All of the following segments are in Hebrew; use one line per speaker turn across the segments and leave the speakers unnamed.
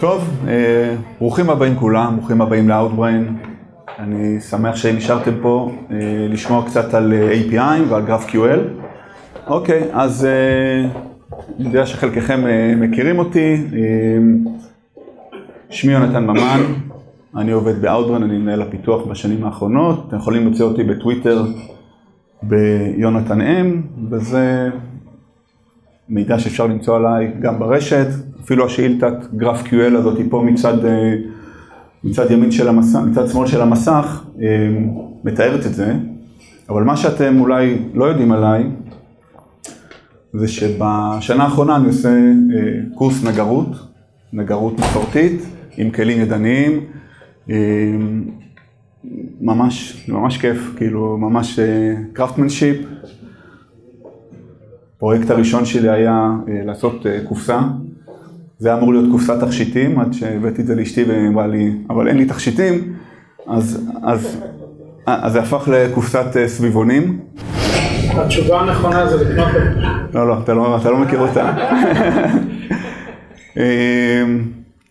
טוב, אה, ברוכים הבאים כולם, ברוכים הבאים ל-Outbrain. אני שמח שנשארתם פה אה, לשמוע קצת על אה, API ועל GraphQL. אוקיי, אז אני יודע שחלקכם מכירים אותי. שמי יונתן ממן, אני עובד ב-Outbrain, אני מנהל הפיתוח בשנים האחרונות. אתם יכולים למצוא אותי בטוויטר ביונתן אם, וזה מידע שאפשר למצוא עליי גם ברשת, אפילו השאילתת GraphQL הזאת היא פה מצד, אה, מצד ימין של המסך, מצד שמאל של המסך, אה, מתארת את זה, אבל מה שאתם אולי לא יודעים עליי, זה שבשנה האחרונה אני עושה אה, קורס נגרות, נגרות מסורתית, עם כלים ידניים, ממש, ממש כיף, כאילו ממש craftsmanship. הפרויקט הראשון שלי היה לעשות קופסה זה היה אמור להיות קופסת תכשיטים, עד שהבאתי את זה לאשתי אמרה לי, אבל אין לי תכשיטים, אז, אז, אז זה הפך לקופסת אה, סביבונים.
התשובה הנכונה זה לקנות את
לא, לא, אתה לא, אתה לא מכיר אותה. אמ,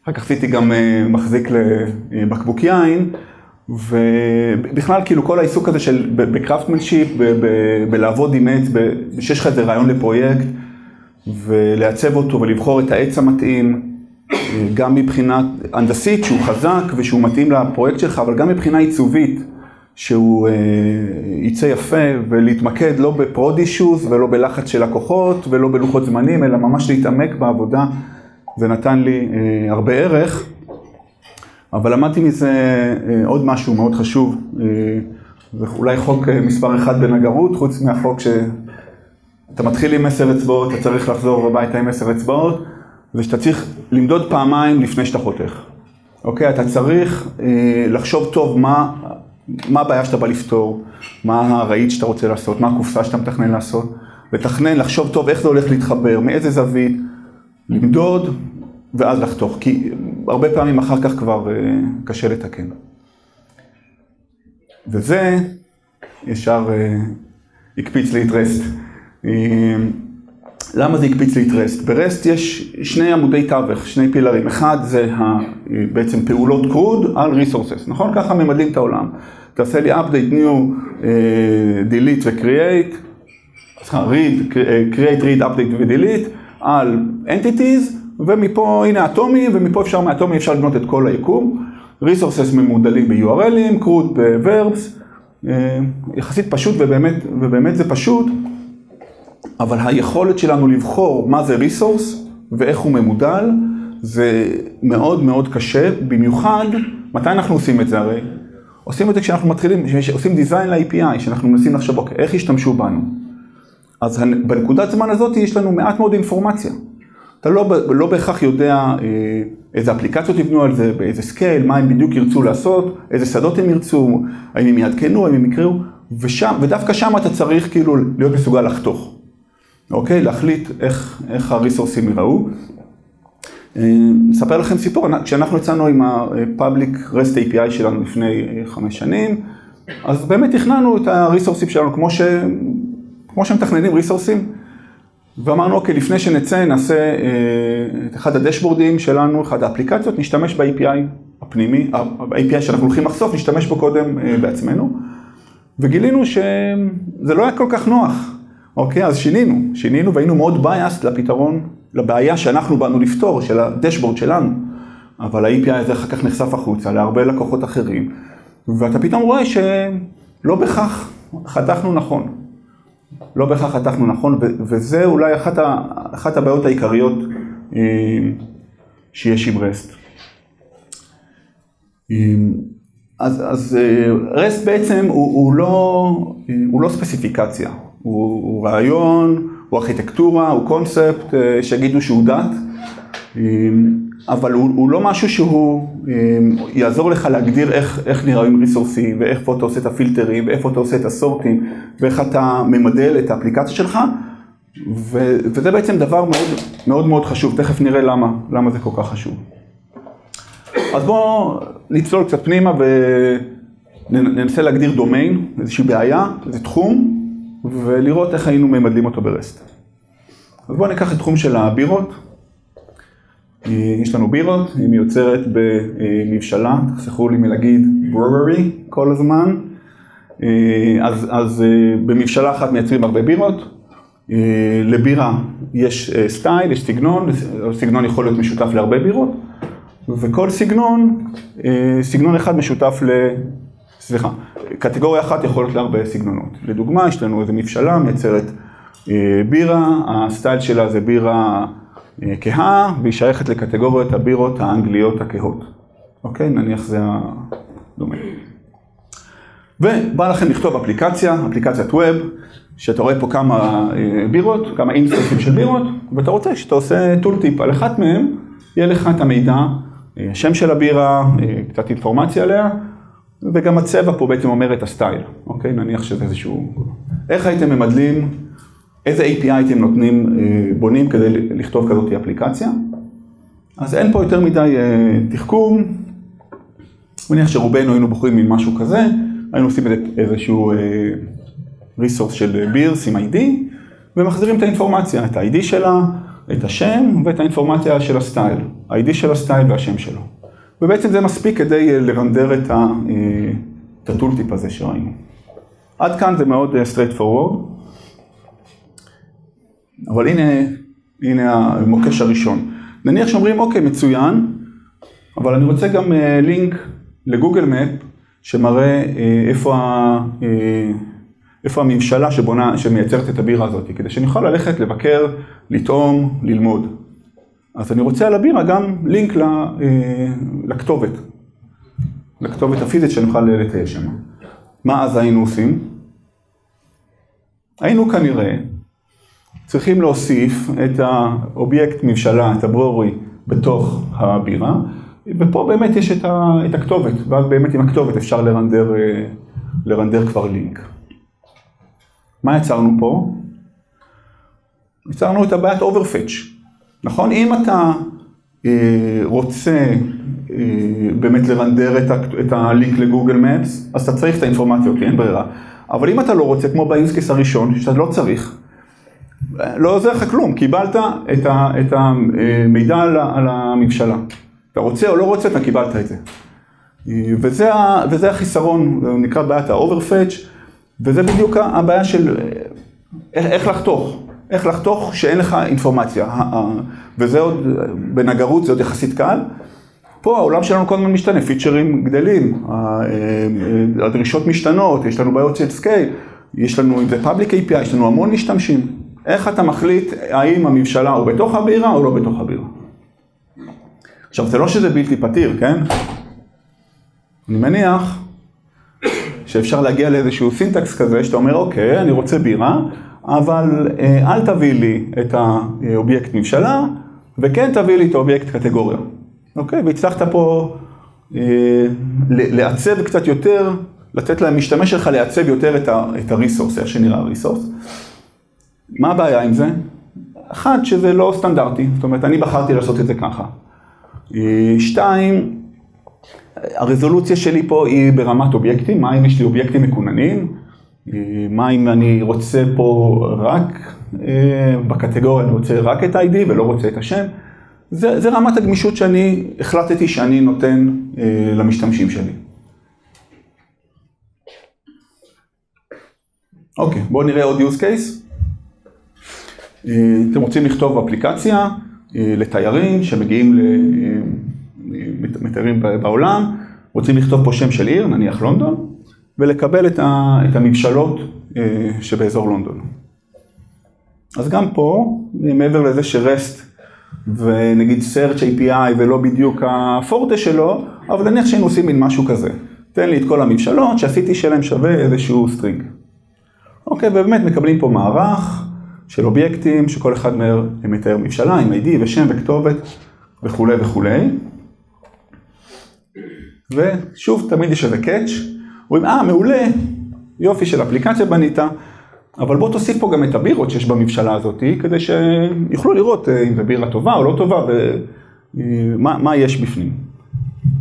אחר כך עשיתי גם אה, מחזיק לבקבוק יין, ובכלל כאילו כל העיסוק הזה של ב craftsmanship, בלעבוד עם עץ, שיש לך איזה רעיון לפרויקט. ולעצב אותו ולבחור את העץ המתאים, גם מבחינה הנדסית שהוא חזק ושהוא מתאים לפרויקט שלך, אבל גם מבחינה עיצובית, שהוא אה, יצא יפה ולהתמקד לא ב prod issues ולא בלחץ של לקוחות ולא בלוחות זמנים, אלא ממש להתעמק בעבודה, זה נתן לי אה, הרבה ערך. אבל למדתי מזה אה, עוד משהו מאוד חשוב, זה אולי חוק מספר אחד בנגרות, חוץ מהחוק ש... אתה מתחיל עם עשר אצבעות, אתה צריך לחזור הביתה עם עשר אצבעות, ושאתה צריך למדוד פעמיים לפני שאתה חותך. אוקיי? אתה צריך אה, לחשוב טוב מה, מה הבעיה שאתה בא לפתור, מה הרהיט שאתה רוצה לעשות, מה הקופסה שאתה מתכנן לעשות, לתכנן, לחשוב טוב איך זה הולך להתחבר, מאיזה זווית, למדוד, ואז לחתוך, כי הרבה פעמים אחר כך כבר אה, קשה לתקן. וזה ישר אה, הקפיץ לי את רסט. אמ, למה זה הקפיץ לי את רסט? ברסט יש שני עמודי תווך, שני פילרים. אחד זה בעצם פעולות קרוד על resources, נכון? ככה ממדלים את העולם. תעשה לי update, new, אה, delete ו-create, סליחה, read, create, read, update ו-delete על entities, ומפה, הנה אטומי, ומפה אפשר, מאטומי אפשר לבנות את כל היקום. resources ממודלים ב-URLים, קרוד ב-verbs, אה, יחסית פשוט ובאמת, ובאמת זה פשוט. אבל היכולת שלנו לבחור מה זה ריסורס ואיך הוא ממודל, זה מאוד מאוד קשה, במיוחד, מתי אנחנו עושים את זה הרי? עושים את זה כשאנחנו מתחילים, כשעושים design ל-API, שאנחנו מנסים לחשוב, אוקיי, איך ישתמשו בנו? אז בנקודת זמן הזאת יש לנו מעט מאוד אינפורמציה. אתה לא, לא בהכרח יודע אה, איזה אפליקציות יבנו על זה, באיזה scale, מה הם בדיוק ירצו לעשות, איזה שדות הם ירצו, האם הם יעדכנו, האם הם יקראו, ושם, ודווקא שם אתה צריך כאילו להיות מסוגל לחתוך. אוקיי? להחליט איך, איך הריסורסים ייראו. אספר לכם סיפור, כשאנחנו יצאנו עם ה-Public REST API שלנו לפני אה, חמש שנים, אז באמת תכננו את הריסורסים שלנו כמו, ש... כמו שמתכננים ריסורסים, ואמרנו, אוקיי, לפני שנצא נעשה אה, את אחד הדשבורדים שלנו, אחד האפליקציות, נשתמש ב-API הפנימי, ה-API שאנחנו הולכים לחשוף, נשתמש בו קודם אה, בעצמנו, וגילינו שזה לא היה כל כך נוח. אוקיי, אז שינינו, שינינו והיינו מאוד biased לפתרון, לבעיה שאנחנו באנו לפתור, של הדשבורד שלנו. אבל ה-API הזה אחר כך נחשף החוצה להרבה לקוחות אחרים, ואתה פתאום רואה שלא בהכרח חתכנו נכון. לא בהכרח חתכנו נכון, וזה אולי אחת, ה- אחת הבעיות העיקריות אה, שיש עם רסט. אה, אז, אז רסט אה, בעצם הוא, הוא, לא, הוא לא ספציפיקציה, הוא, הוא רעיון, הוא ארכיטקטורה, הוא קונספט, אה, שיגידו שהוא דת, אה, אבל הוא, הוא לא משהו שהוא אה, יעזור לך להגדיר איך, איך נראים ריסורסים, ואיפה אתה עושה את הפילטרים, ואיפה אתה עושה את הסורטים, ואיך אתה ממדל את האפליקציה שלך, ו, וזה בעצם דבר מאוד מאוד מאוד חשוב, תכף נראה למה, למה זה כל כך חשוב. אז בואו נצלול קצת פנימה וננסה להגדיר דומיין, איזושהי בעיה, איזה תחום, ולראות איך היינו ממדלים אותו ברסט. אז בואו ניקח את תחום של הבירות. יש לנו בירות, היא מיוצרת במבשלה, תחסכו לי מלהגיד brewery כל הזמן. אז, אז במבשלה אחת מייצרים הרבה בירות. לבירה יש סטייל, יש סגנון, סגנון יכול להיות משותף להרבה בירות. וכל סגנון, סגנון אחד משותף ל... סליחה, קטגוריה אחת יכול להיות להרבה סגנונות. לדוגמה, יש לנו איזה מבשלה, מייצרת בירה, הסטייל שלה זה בירה כהה, והיא שייכת לקטגוריות הבירות האנגליות הכהות. אוקיי? נניח זה הדומה. ובא לכם לכתוב אפליקציה, אפליקציית ווב, שאתה רואה פה כמה בירות, כמה אינסטרסים של בירות, ואתה רוצה שאתה עושה טול טיפ על אחת מהם, יהיה לך את המידע, שם של הבירה, קצת אינפורמציה עליה, וגם הצבע פה בעצם אומר את הסטייל, אוקיי? נניח שזה איזשהו... איך הייתם ממדלים, איזה API הייתם נותנים, בונים כדי לכתוב כזאת אפליקציה? אז אין פה יותר מדי תחכום, אני מניח שרובנו היינו בוחרים ממשהו כזה, היינו עושים איזשהו resource של beers עם ID, ומחזירים את האינפורמציה, את ה-ID שלה, את השם ואת האינפורמציה של ה style, ה-ID של ה style והשם שלו. ובעצם זה מספיק כדי לרנדר את ה tooltip הזה שראינו. עד כאן זה מאוד straight forward, אבל הנה, הנה המוקש הראשון. נניח שאומרים, אוקיי, מצוין, אבל אני רוצה גם לינק לגוגל מפ שמראה איפה, איפה הממשלה שבונה, שמייצרת את הבירה הזאת, כדי שאני אוכל ללכת, לבקר, לטעום, ללמוד. אז אני רוצה על הבירה גם לינק לכתובת, לכתובת הפיזית שאני אוכל לטייל שם. מה אז היינו עושים? היינו כנראה צריכים להוסיף את האובייקט ממשלה, את הברורי, בתוך הבירה, ופה באמת יש את, ה, את הכתובת, ואז באמת עם הכתובת אפשר לרנדר, לרנדר כבר לינק. מה יצרנו פה? יצרנו את הבעיית overfetch. נכון? אם אתה אה, רוצה אה, באמת לרנדר את, ה, את הלינק לגוגל מפס, אז אתה צריך את האינפורמציה, אוקיי, אין ברירה. אבל אם אתה לא רוצה, כמו ב-use הראשון, שאתה לא צריך, לא עוזר לך כלום, קיבלת את, ה, את המידע על, על המבשלה. אתה רוצה או לא רוצה, אתה קיבלת את זה. וזה, וזה החיסרון, נקרא בעיית ה-overfetch, וזה בדיוק הבעיה של איך, איך לחתוך. איך לחתוך שאין לך אינפורמציה. וזה עוד, בנגרות זה עוד יחסית קל. פה העולם שלנו כל הזמן משתנה, פיצ'רים גדלים, הדרישות משתנות, יש לנו בעיות של scale, יש לנו, אם זה public API, יש לנו המון משתמשים. איך אתה מחליט האם המבשלה הוא בתוך הבירה או לא בתוך הבירה? עכשיו, זה לא שזה בלתי פתיר, כן? אני מניח שאפשר להגיע לאיזשהו syntax כזה, שאתה אומר, אוקיי, אני רוצה בירה, אבל אל תביא לי את האובייקט מבשלה, וכן תביא לי את האובייקט קטגוריה. אוקיי? והצלחת פה אה, לעצב קצת יותר, לתת למשתמש שלך לעצב יותר את ה-resource, איך שנראה ה-resource. מה הבעיה עם זה? אחת, שזה לא סטנדרטי, זאת אומרת, אני בחרתי לעשות את זה ככה. שתיים, הרזולוציה שלי פה היא ברמת אובייקטים, מה אם יש לי אובייקטים מקוננים? מה אם אני רוצה פה רק, בקטגוריה אני רוצה רק את ה-ID ולא רוצה את השם? זה, זה רמת הגמישות שאני החלטתי שאני נותן למשתמשים שלי. אוקיי, בואו נראה עוד use case. אתם רוצים לכתוב אפליקציה לתיירים שמגיעים, מתיירים בעולם, רוצים לכתוב פה שם של עיר, נניח לונדון, ולקבל את הממשלות שבאזור לונדון. אז גם פה, מעבר לזה ש REST ונגיד search API ולא בדיוק הפורטה שלו, אבל נניח שהיינו עושים מין משהו כזה. תן לי את כל המבשלות שה city שלהם שווה איזשהו string. אוקיי, ובאמת מקבלים פה מערך של אובייקטים, שכל אחד מהם מתאר מבשלה עם ID ושם וכתובת וכולי וכולי. ושוב, תמיד יש איזה catch, אומרים, אה, מעולה, יופי של אפליקציה בנית, אבל בוא תוסיף פה גם את הבירות שיש בממשלה הזאת, כדי שיוכלו לראות אם זו בירה טובה או לא טובה, ומה יש בפנים.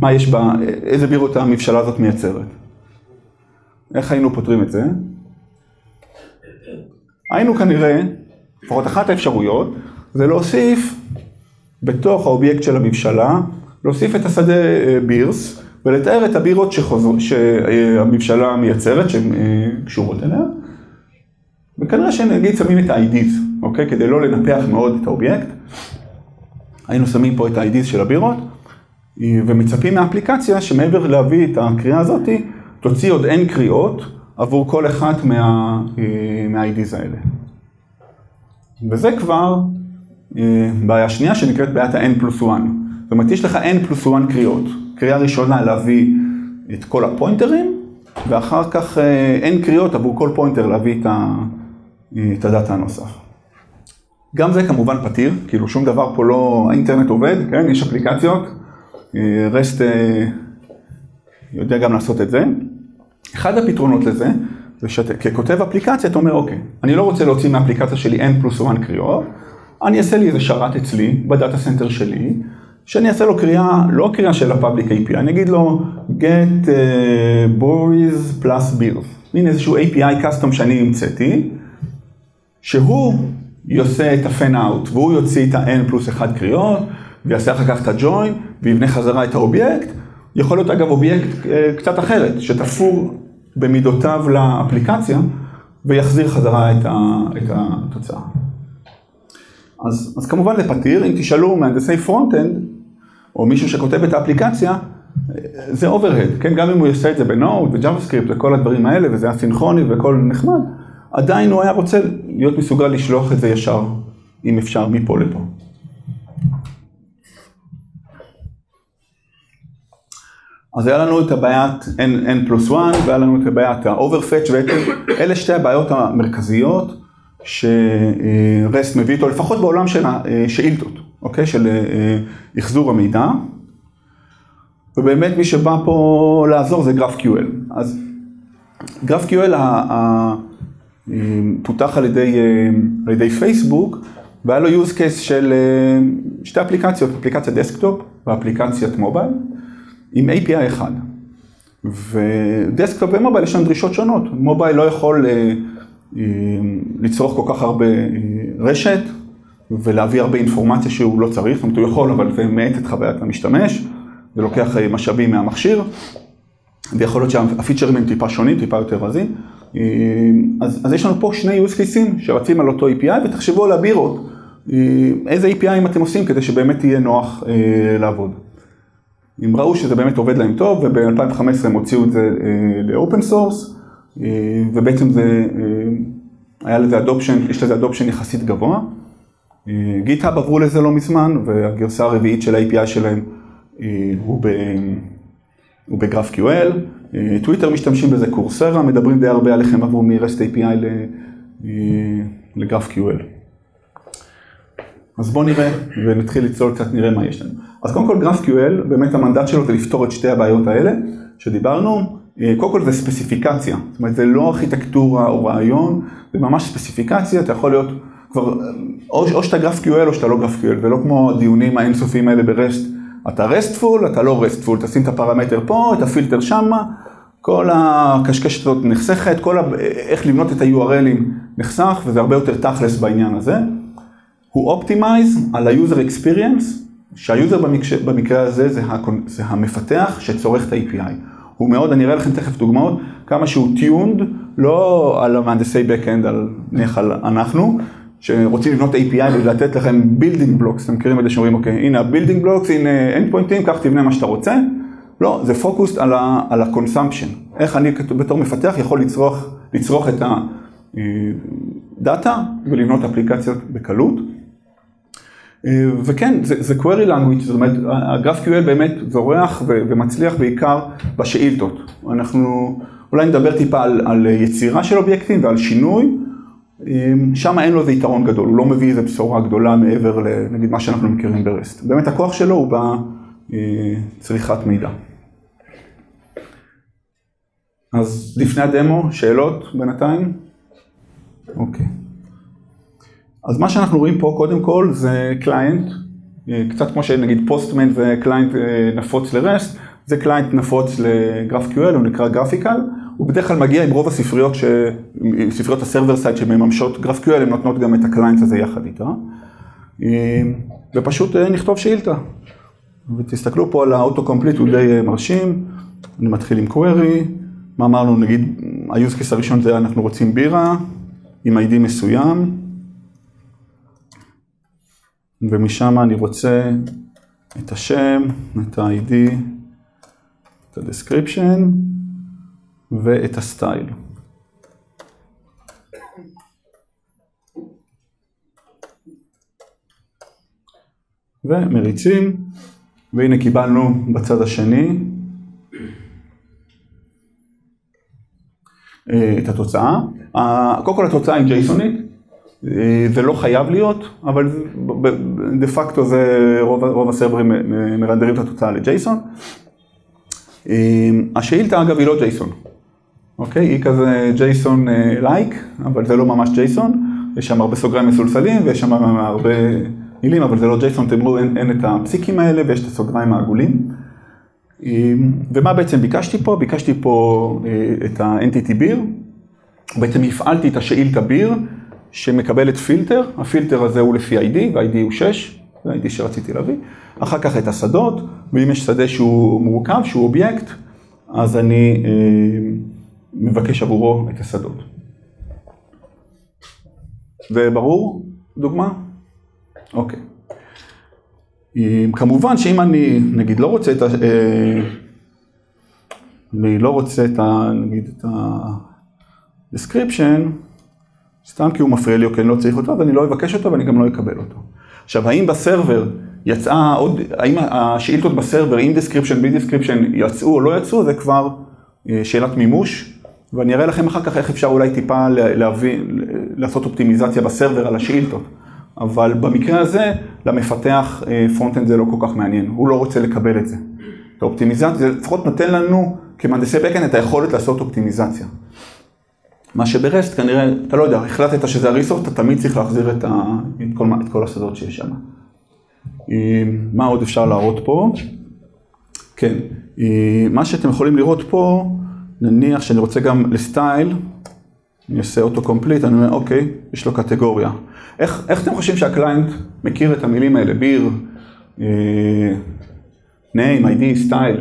מה יש בה, איזה בירות הממשלה הזאת מייצרת. איך היינו פותרים את זה? היינו כנראה, לפחות אחת האפשרויות, זה להוסיף בתוך האובייקט של הממשלה, להוסיף את השדה בירס ולתאר את הבירות שחוזר, שהממשלה מייצרת, שהן קשורות אליה. וכנראה שנגיד שמים את ה-IDs, אוקיי? כדי לא לנפח מאוד את האובייקט. היינו שמים פה את ה-IDs של הבירות, ומצפים מהאפליקציה שמעבר להביא את הקריאה הזאתי, תוציא עוד N קריאות עבור כל אחת מה, מה-IDs האלה. וזה כבר אה, בעיה שנייה שנקראת בעיית ה-N פלוס 1. זאת אומרת, יש לך N פלוס 1 קריאות. קריאה ראשונה להביא את כל הפוינטרים, ואחר כך אה, N קריאות עבור כל pointer להביא את, ה, אה, את הדאטה הנוסף. גם זה כמובן פתיר, כאילו שום דבר פה לא, האינטרנט עובד, כן, יש אפליקציות, REST יודע גם לעשות את זה. אחד הפתרונות לזה, זה שככותב אפליקציה אתה אומר, אוקיי, אני לא רוצה להוציא מהאפליקציה שלי N פלוס 1 קריאות, אני אעשה לי איזה שרת אצלי, ב-data center שלי, שאני אעשה לו קריאה, לא קריאה של ה-Public API, אני אגיד לו get uh, boys plus beers, מין איזשהו API custom שאני המצאתי, שהוא יעשה את ה-fan out, והוא יוציא את ה-N פלוס 1 קריאות, ויעשה אחר כך את ה-join, ויבנה חזרה את האובייקט, יכול להיות אגב אובייקט אה, קצת אחרת, שתפור במידותיו לאפליקציה, ויחזיר חזרה את, ה, את התוצאה. אז, אז כמובן זה פתיר, אם תשאלו מהנדסי front-end, או מישהו שכותב את האפליקציה, זה overhead, כן? גם אם הוא יעשה את זה ב-Node ו-JavaScript וכל הדברים האלה, וזה אסינכרוני וכל נחמד, עדיין הוא היה רוצה להיות מסוגל לשלוח את זה ישר, אם אפשר, מפה לפה. אז היה לנו את הבעיית N, N פלוס 1, והיה לנו את הבעיית ה-overfetch, ואלה שתי הבעיות המרכזיות שרסט מביא איתו, לפחות בעולם של השאילתות, אוקיי? של החזור המידע. ובאמת מי שבא פה לעזור זה GraphQL. אז GraphQL פותח על ידי, על ידי פייסבוק, והיה לו use case של שתי אפליקציות, אפליקציית דסקטופ ואפליקציית מובייל. עם API אחד. ודסקטופ ומובייל יש להם דרישות שונות. מובייל לא יכול אה, אה, לצרוך כל כך הרבה אה, רשת ולהביא הרבה אינפורמציה שהוא לא צריך, זאת אומרת הוא יכול, אבל זה מאט את חוויית המשתמש, זה לוקח משאבים מהמכשיר, ויכול להיות שהפיצ'רים הם טיפה שונים, טיפה יותר רזים. אז, אז יש לנו פה שני use cases שרצים על אותו API, ותחשבו על הבירות, איזה API אתם עושים כדי שבאמת יהיה נוח לעבוד. הם ראו שזה באמת עובד להם טוב, וב-2015 הם הוציאו את זה ל-open source, אה, ובעצם זה, אה, היה לזה adoption, יש לזה adoption יחסית גבוה. GitHub אה, עברו לזה לא מזמן, והגרסה הרביעית של ה-API שלהם הוא, ב, הוא ב-GraphQL. טוויטר משתמשים בזה, Coursera, מדברים די הרבה על איך הם עברו מ-REST API ל-GraphQL. אז בואו נראה ונתחיל לצלול קצת, נראה מה יש לנו. אז קודם כל GraphQL, באמת המנדט שלו זה לפתור את שתי הבעיות האלה שדיברנו. אה, קודם כל זה ספציפיקציה, זאת אומרת זה לא ארכיטקטורה או רעיון, זה ממש ספציפיקציה, אתה יכול להיות כבר, או, או שאתה GraphQL או שאתה לא GraphQL, ולא כמו הדיונים האינסופיים האלה ב-REST, אתה RESTful, אתה לא RESTful, תשים את הפרמטר פה, את הפילטר שמה, כל הקשקשת הזאת נחסכת, כל ה... איך לבנות את ה-URLים נחסך, וזה הרבה יותר תכלס בעניין הזה. הוא optimized על ה-user experience, שהיוזר במקרה, במקרה הזה זה, הקונ... זה המפתח שצורך את ה-API. הוא מאוד, אני אראה לכם תכף דוגמאות, כמה שהוא tuned, לא על המהנדסי backend, על נניח על אנחנו, שרוצים לבנות API ולתת לכם building blocks, אתם מכירים את זה שאומרים, אוקיי, הנה ה-building blocks, הנה endpointים, קח תבנה מה שאתה רוצה. לא, זה פוקוסט על ה-consumption. איך אני בתור מפתח יכול לצרוך, לצרוך את הדאטה אה, ולבנות אפליקציות בקלות. אה, וכן, זה, זה query language, זאת אומרת, ה-GraphQL באמת זורח ומצליח בעיקר בשאילתות. אנחנו אולי נדבר טיפה על, על יצירה של אובייקטים ועל שינוי, אה, שם אין לו איזה יתרון גדול, הוא לא מביא איזה בשורה גדולה מעבר לנגיד מה שאנחנו מכירים ברסט. באמת הכוח שלו הוא בצריכת מידע. אז לפני הדמו, שאלות בינתיים? אוקיי. אז מה שאנחנו רואים פה קודם כל זה client, אה, קצת כמו שנגיד Postman זה client אה, נפוץ ל-REST, זה קליינט נפוץ QL, הוא נקרא GraphiQL, הוא בדרך כלל מגיע עם רוב הספריות, ש... ספריות ה-server side שמממשות GraphQL, הן נותנות גם את ה-client הזה יחד איתה. אה, ופשוט נכתוב שאילתה. ותסתכלו פה על ה-auto-complete, הוא די מרשים. אני מתחיל עם query, מה אמרנו, נגיד, ה-use הראשון זה אנחנו רוצים בירה, עם ID מסוים, ומשם אני רוצה את השם, את ה-ID, את ה-description ואת ה-style. ומריצים, והנה קיבלנו בצד השני אה, את התוצאה. קודם כל התוצאה היא ג'ייסונית, זה לא חייב להיות, אבל דה פקטו זה רוב, רוב הסרברים מרנדרים את התוצאה לג'ייסון. אה, השאילתה אגב היא לא ג'ייסון, אוקיי? היא כזה ג'ייסון לייק, אבל זה לא ממש ג'ייסון, יש שם הרבה סוגריים מסולסלים ויש שם הרבה מילים, אבל זה לא JSON, תראו, אין, אין את הפסיקים האלה ויש את הסוגריים העגולים. אה, ומה בעצם ביקשתי פה? ביקשתי פה אה, את ה-entity beer, בעצם הפעלתי את השאילתה beer שמקבלת פילטר, הפילטר הזה הוא לפי ID, וה-ID הוא 6, זה ה-ID שרציתי להביא, אחר כך את השדות, ואם יש שדה שהוא מורכב, שהוא אובייקט, אז אני אה, מבקש עבורו את השדות. זה ברור? דוגמה? אוקיי. כמובן שאם אני, נגיד, לא רוצה את ה... אה, אני לא רוצה את ה... נגיד, את ה... description, סתם כי הוא מפריע לי או כי אני לא צריך אותו, אז אני לא אבקש אותו ואני גם לא אקבל אותו. עכשיו, האם בסרבר יצאה עוד, האם השאילתות בסרבר עם description, בלי description, יצאו או לא יצאו, זה כבר אה, שאלת מימוש, ואני אראה לכם אחר כך איך אפשר אולי טיפה להבין, לעשות אופטימיזציה ב-server על השאילתות. אבל במקרה הזה, למפתח front-end זה לא כל כך מעניין, הוא לא רוצה לקבל את זה. האופטימיזציה, זה לפחות נותן לנו כמהנדסי backend את היכולת לעשות אופטימיזציה. מה שב-REST כנראה, אתה לא יודע, החלטת שזה ה-resource, אתה תמיד צריך להחזיר את, ה, את, כל, את כל השדות שיש שם. מה עוד אפשר להראות פה? כן, מה שאתם יכולים לראות פה, נניח שאני רוצה גם ל-style, אני אעשה auto complete, אני אומר, אוקיי, יש לו קטגוריה. איך, איך אתם חושבים שה-client מכיר את המילים האלה? beer, אה, name, ID, style?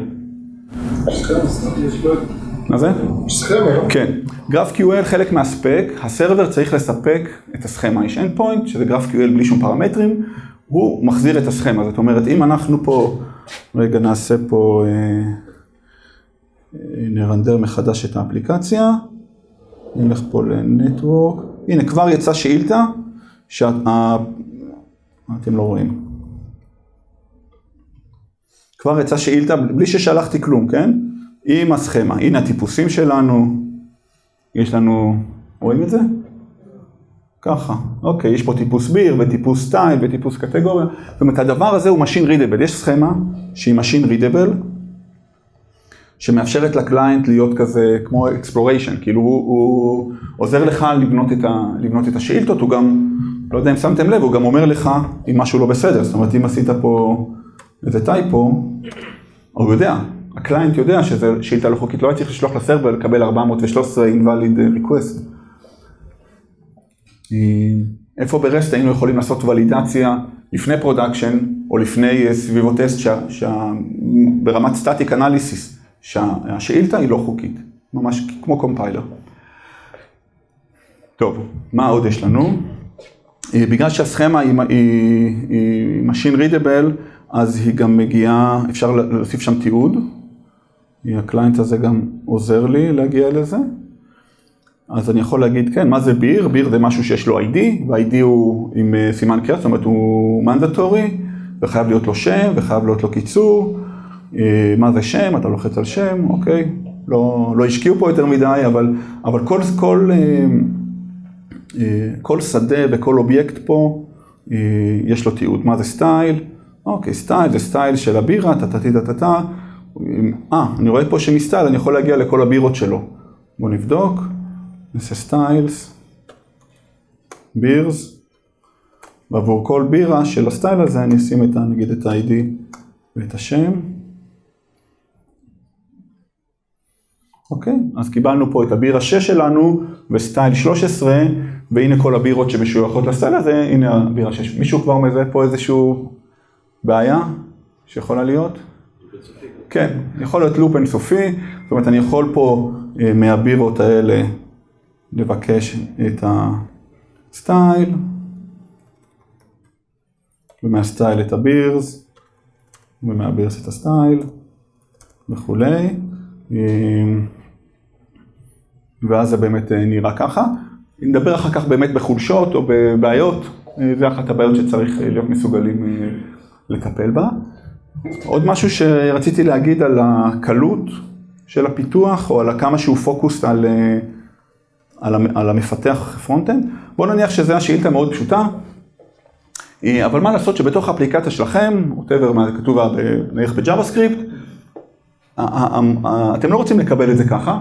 מה זה?
סכמה.
כן. GraphQL חלק מה-spec, ה-server צריך לספק את הסכמה. יש endpoint, שזה GraphQL בלי שום פרמטרים, הוא מחזיר את הסכמה. זאת אומרת, אם אנחנו פה, רגע נעשה פה, אה, אה, נרנדר מחדש את האפליקציה, נלך פה לנטוורק, הנה כבר יצאה שאילתה, שה... אתם לא רואים. כבר יצאה שאילתה בלי ששלחתי כלום, כן? עם הסכמה. הנה הטיפוסים שלנו, יש לנו, רואים את זה? ככה, אוקיי, יש פה טיפוס beer וטיפוס style וטיפוס קטגוריה. זאת אומרת, הדבר הזה הוא machine readable. יש סכמה שהיא machine readable, שמאפשרת ל-client להיות כזה כמו exploration, כאילו הוא, הוא עוזר לך לבנות את, ה, לבנות את השאילתות, הוא גם, לא יודע אם שמתם לב, הוא גם אומר לך אם משהו לא בסדר. זאת אומרת, אם עשית פה איזה typo, הוא יודע, ה-client יודע שזה שאילתה לא חוקית, לא היה צריך לשלוח ל-server ולקבל 413 invalid request. איפה ב-REST היינו יכולים לעשות validation לפני production, או לפני סביבות טסט, שה, שה, ברמת static analysis, שהשאילתה היא לא חוקית, ממש כמו קומפיילר. טוב, מה עוד יש לנו? בגלל שה schema היא, היא, היא machine readable, אז היא גם מגיעה, אפשר להוסיף שם תיעוד. ה client הזה גם עוזר לי להגיע לזה. אז אני יכול להגיד, כן, מה זה beer? beer זה משהו שיש לו ID, וה-ID הוא עם סימן קריאה, זאת אומרת הוא מנדטורי, וחייב להיות לו שם, וחייב להיות לו קיצור. מה זה שם? אתה לוחץ על שם, אוקיי. לא, לא השקיעו פה יותר מדי, אבל, אבל כל, כל, כל שדה וכל אובייקט פה, יש לו תיעוד. מה זה style? אוקיי, style זה style של הבירה, טה-טה-טה-טה. אה, אני רואה פה שמסטייל אני יכול להגיע לכל הבירות שלו. בואו נבדוק. נעשה סטיילס, בירס, ועבור כל בירה של הסטייל הזה אני אשים את, נגיד את ה-ID ואת השם. אוקיי, אז קיבלנו פה את הבירה 6 שלנו וסטייל 13, והנה כל הבירות שמשויכות לסטייל הזה, הנה הבירה שיש. מישהו כבר מזהה פה איזשהו בעיה שיכולה להיות? כן, יכול להיות לופ אינסופי, זאת אומרת אני יכול פה אה, מהבירות האלה לבקש את הסטייל, ומהסטייל את הבירס, ומהבירס את הסטייל וכולי, אה, ואז זה באמת אה, נראה ככה. נדבר אחר כך באמת בחולשות או בבעיות, זה אחת הבעיות שצריך להיות מסוגלים לטפל בה. עוד משהו שרציתי להגיד על הקלות של הפיתוח, או על כמה שהוא פוקוס על, אה, על, על המפתח front-end. בואו נניח שזו השאילתה מאוד פשוטה, אה, אבל מה לעשות שבתוך האפליקציה שלכם, whatever מה כתוב נניח ב JavaScript, אתם לא רוצים לקבל את זה ככה,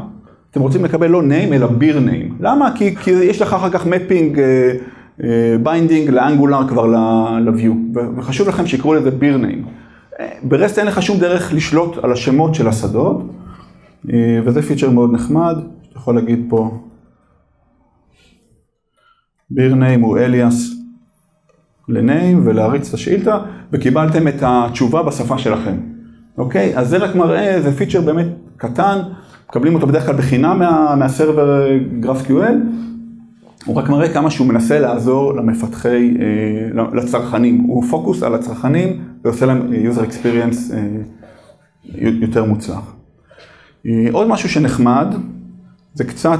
אתם רוצים לקבל לא name אלא beer name. למה? כי, כי יש לך אחר כך mapping, binding ל Angular כבר ל-view, וחשוב לכם שיקראו לזה beer name. ב-REST אין לך שום דרך לשלוט על השמות של השדות, אה, וזה feature מאוד נחמד, אתה יכול להגיד פה, beer name הוא alias ל name ולהריץ את השאילתה, וקיבלתם את התשובה בשפה שלכם, אוקיי? אז זה רק מראה, זה feature באמת קטן, מקבלים אותו בדרך כלל בחינם מה, מה server GraphQL, הוא רק מראה כמה שהוא מנסה לעזור למפתחי, אה, לצרכנים, הוא פוקוס על הצרכנים ועושה להם אה, user experience אה, יותר מוצלח. עוד משהו שנחמד, זה קצת,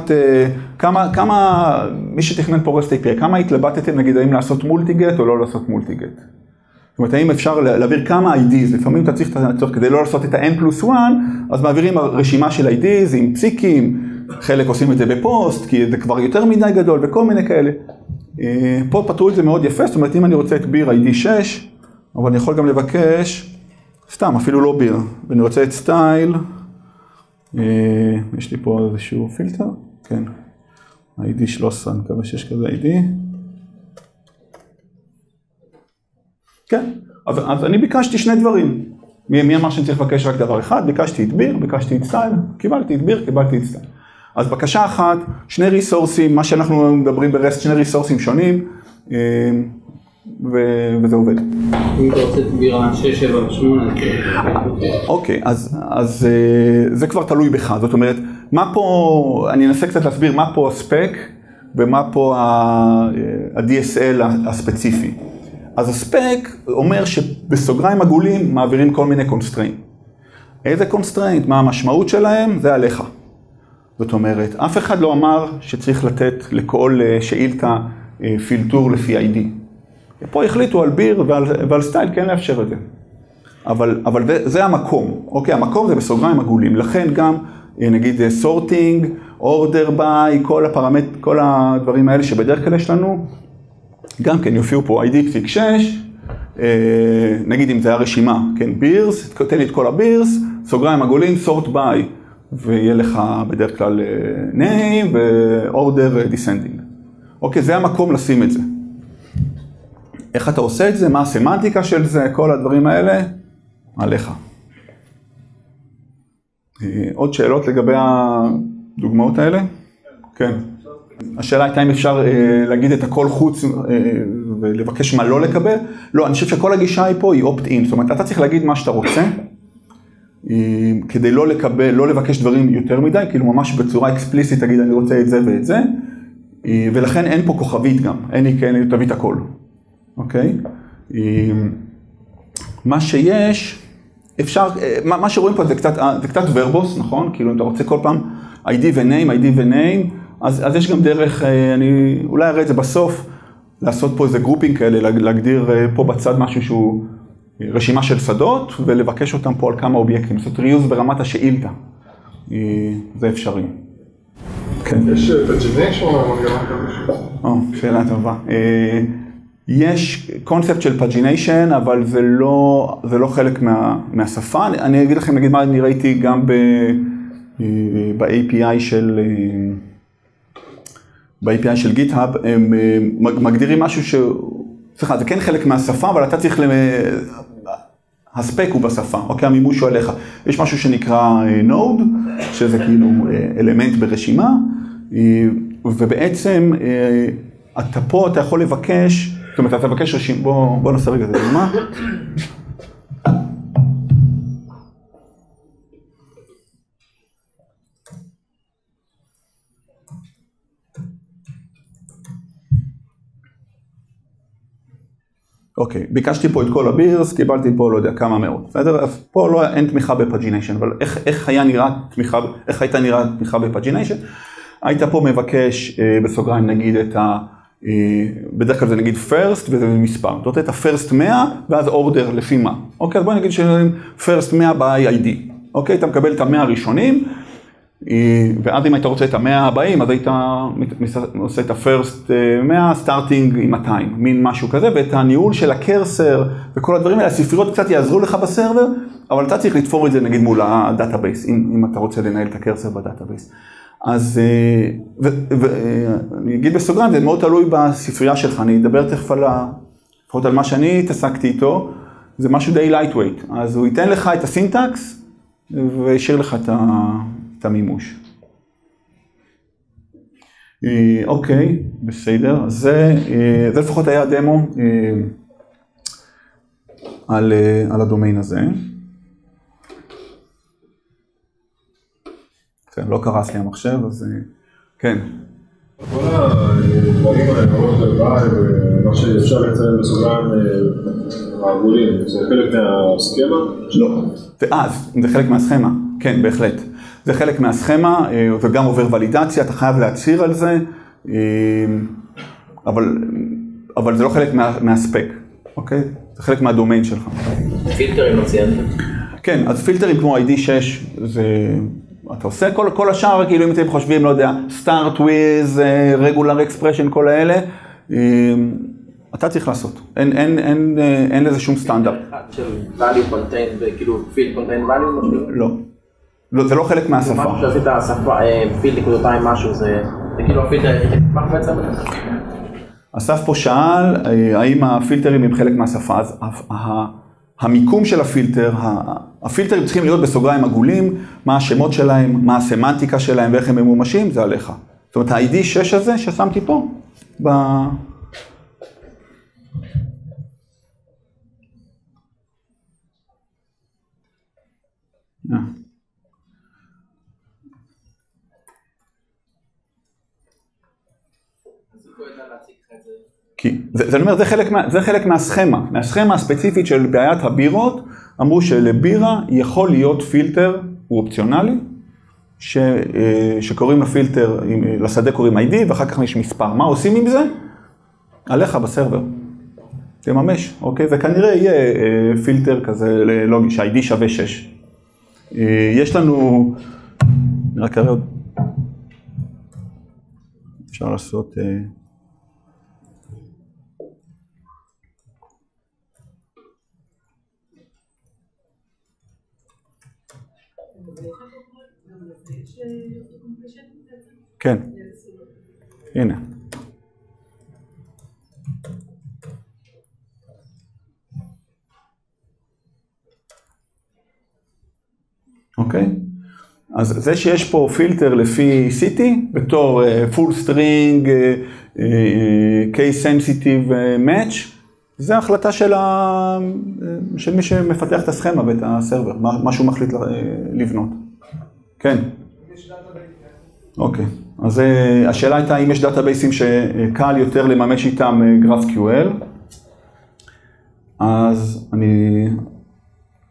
כמה, כמה, מי שתכנן פה REST API, כמה התלבטתם נגיד האם לעשות מולטיגט או לא לעשות מולטיגט? זאת אומרת, האם אפשר להעביר כמה IDs, לפעמים אתה צריך כדי לא לעשות את ה-N פלוס 1, אז מעבירים רשימה של IDs עם פסיקים, חלק עושים את זה בפוסט, כי זה כבר יותר מדי גדול וכל מיני כאלה. אה, פה פתרו את זה מאוד יפה, זאת אומרת אם אני רוצה את ביר ID 6, אבל אני יכול גם לבקש, סתם, אפילו לא ביר, ואני רוצה את סטייל, אה, יש לי פה איזשהו פילטר, כן, ID 13, אני מקווה שיש כזה ID. כן, אז, אז אני ביקשתי שני דברים. מי, מי אמר שאני צריך לבקש רק דבר אחד? ביקשתי את beer, ביקשתי את style, קיבלתי את beer, קיבלתי את style. אז בקשה אחת, שני resourceים, מה שאנחנו מדברים ב-REST, שני resourceים שונים, אה, ו- וזה עובד.
אם אתה רוצה בירה 6, 7 ו-8,
אוקיי, אז, אז אה, זה כבר תלוי בך, זאת אומרת, מה פה, אני אנסה קצת להסביר מה פה ה spec ומה פה ה-DSL הספציפי. אז ה spec אומר שבסוגריים עגולים מעבירים כל מיני constraint. איזה constraint, מה המשמעות שלהם, זה עליך. זאת אומרת, אף אחד לא אמר שצריך לתת לכל אה, שאילתה אה, פילטור לפי ID. פה החליטו על beer ועל, ועל style כן לאפשר את זה. אבל, אבל זה, זה המקום, אוקיי, המקום זה בסוגריים עגולים, לכן גם אה, נגיד sorting, order by, כל הפרמט, כל הדברים האלה שבדרך כלל יש לנו, גם כן יופיעו פה ID פסיק 6, נגיד אם זה היה רשימה, כן, beers, תן לי את כל ה beers, סוגריים עגולים, sort by. ויהיה לך בדרך כלל uh, name ו-order descending. אוקיי, זה המקום לשים את זה. איך אתה עושה את זה, מה הסמנטיקה של זה, כל הדברים האלה, עליך. אה, עוד שאלות לגבי הדוגמאות האלה? כן. השאלה הייתה אם אפשר אה, להגיד את הכל חוץ אה, ולבקש מה לא לקבל. לא, אני חושב שכל הגישה היא פה היא opt-in, זאת אומרת, אתה צריך להגיד מה שאתה רוצה. כדי לא לקבל, לא לבקש דברים יותר מדי, כאילו ממש בצורה אקספליסית תגיד אני רוצה את זה ואת זה, ולכן אין פה כוכבית גם, אין לי כן, תביא את הכל, אוקיי? מה שיש, אפשר, מה, מה שרואים פה זה קצת, זה קצת verbose, נכון? כאילו אם אתה רוצה כל פעם ID ו-name, ID ו-name, אז, אז יש גם דרך, אני אולי אראה את זה בסוף, לעשות פה איזה grouping כאלה, להגדיר פה בצד משהו שהוא רשימה של שדות ולבקש אותם פה על כמה אובייקטים, לעשות reuse ברמת השאילתה. אה, זה אפשרי.
כן. יש pagination או מנגנון כזה?
או, שאלה טובה. אה, יש קונספט של pagination, אבל זה לא, זה לא חלק מה, מהשפה. אני, אגיד לכם, נגיד מה אני ראיתי גם ב-API אה, של... ב-API של GitHub, הם מגדירים משהו שהוא... סליחה, זה כן חלק מהשפה, אבל אתה צריך, ה spec הוא בשפה, אוקיי? המימוש הוא עליך. יש משהו שנקרא node, שזה כאילו אלמנט ברשימה, ובעצם אתה פה, אתה יכול לבקש, זאת אומרת, אתה מבקש רשימה, בוא, בוא נעשה רגע את הדוגמה. אוקיי, ביקשתי פה את כל ה beers, קיבלתי פה לא יודע כמה מאות, בסדר? אז פה לא, אין תמיכה ב pagination, אבל איך, איך היה נראה תמיכה, איך הייתה נראה תמיכה ב pagination? היית פה מבקש אה, בסוגריים נגיד את ה... אה, בדרך כלל זה נגיד first וזה מספר, אתה רוצה את ה-first 100 ואז order לפי מה, אוקיי? אז בוא נגיד ש-first 100 ב-ID, אוקיי? אתה מקבל את ה-100 הראשונים, ואז אם היית רוצה את המאה הבאים, אז היית עושה את ה-first 100, starting עם 200, מין משהו כזה, ואת הניהול של ה cursor וכל הדברים האלה, הספריות קצת יעזרו לך ב server, אבל אתה צריך לתפור את זה נגיד מול ה database, אם, אם אתה רוצה לנהל את ה cursor ב database. אז, ואני אגיד בסוגריים, זה מאוד תלוי בספרייה שלך, אני אדבר תכף על ה... לפחות על מה שאני התעסקתי איתו, זה משהו די lightweight, אז הוא ייתן לך את ה syntax וישאיר לך את ה... את המימוש. אה, אוקיי, בסדר, זה, אה, זה לפחות היה דמו אה, על, על הדומיין הזה. כן, לא קרס לי המחשב, אז כן.
כל הדברים האלה, ומה שאפשר לציין בסוגריים העגולים, זה חלק מהסכמה?
לא. אם זה חלק מהסכמה, כן, בהחלט. זה חלק מהסכמה, אה, וגם עובר ולידציה, אתה חייב להצהיר על זה, אה, אבל, אבל זה לא חלק מה, מהספק, אוקיי? זה חלק מהדומיין שלך.
פילטרים לא ציינתם?
כן, אז פילטרים כמו ID6, זה... אתה עושה כל, כל השאר, כאילו אם אתם חושבים, לא יודע, start with, אה, regular expression, כל האלה, אתה צריך לעשות. אין, אין, אין, אין לזה שום סטנדרט.
של value contain, כאילו field contain value?
לא. לא, זה לא חלק מהשפה.
משהו שעשית שפה, פיל נקודותיים משהו, זה כאילו הפילטר בעצם?
אסף פה שאל, אה, האם הפילטרים הם חלק מהשפה, אז המיקום של הפילטר, הפילטרים צריכים להיות בסוגריים עגולים, מה השמות שלהם, מה הסמנטיקה שלהם ואיך הם ממומשים, זה עליך. זאת אומרת, ה-ID 6 הזה ששמתי פה, ב... Yeah. כי, זה, זה אומר, זה חלק, מה, זה חלק מהסכמה, מהסכמה הספציפית של בעיית הבירות, אמרו שלבירה יכול להיות פילטר, הוא אופציונלי, ש, אה, שקוראים לפילטר, לשדה קוראים ID ואחר כך יש מספר. מה עושים עם זה? עליך בסרבר. תממש, אוקיי? וכנראה יהיה אה, פילטר כזה לוגי, ש-ID שווה 6. אה, יש לנו, אני רק אראה עוד, אפשר לעשות... כן, הנה. אוקיי? אז זה שיש פה פילטר לפי CT בתור full string, case sensitive match, זה החלטה של, ה... של מי שמפתח את הסכמה ואת הסרבר, מה שהוא מחליט לבנות. כן. אוקיי, אז אה, השאלה הייתה אם יש דאטאבייסים שקל יותר לממש איתם GraphQL, אה, אז אני,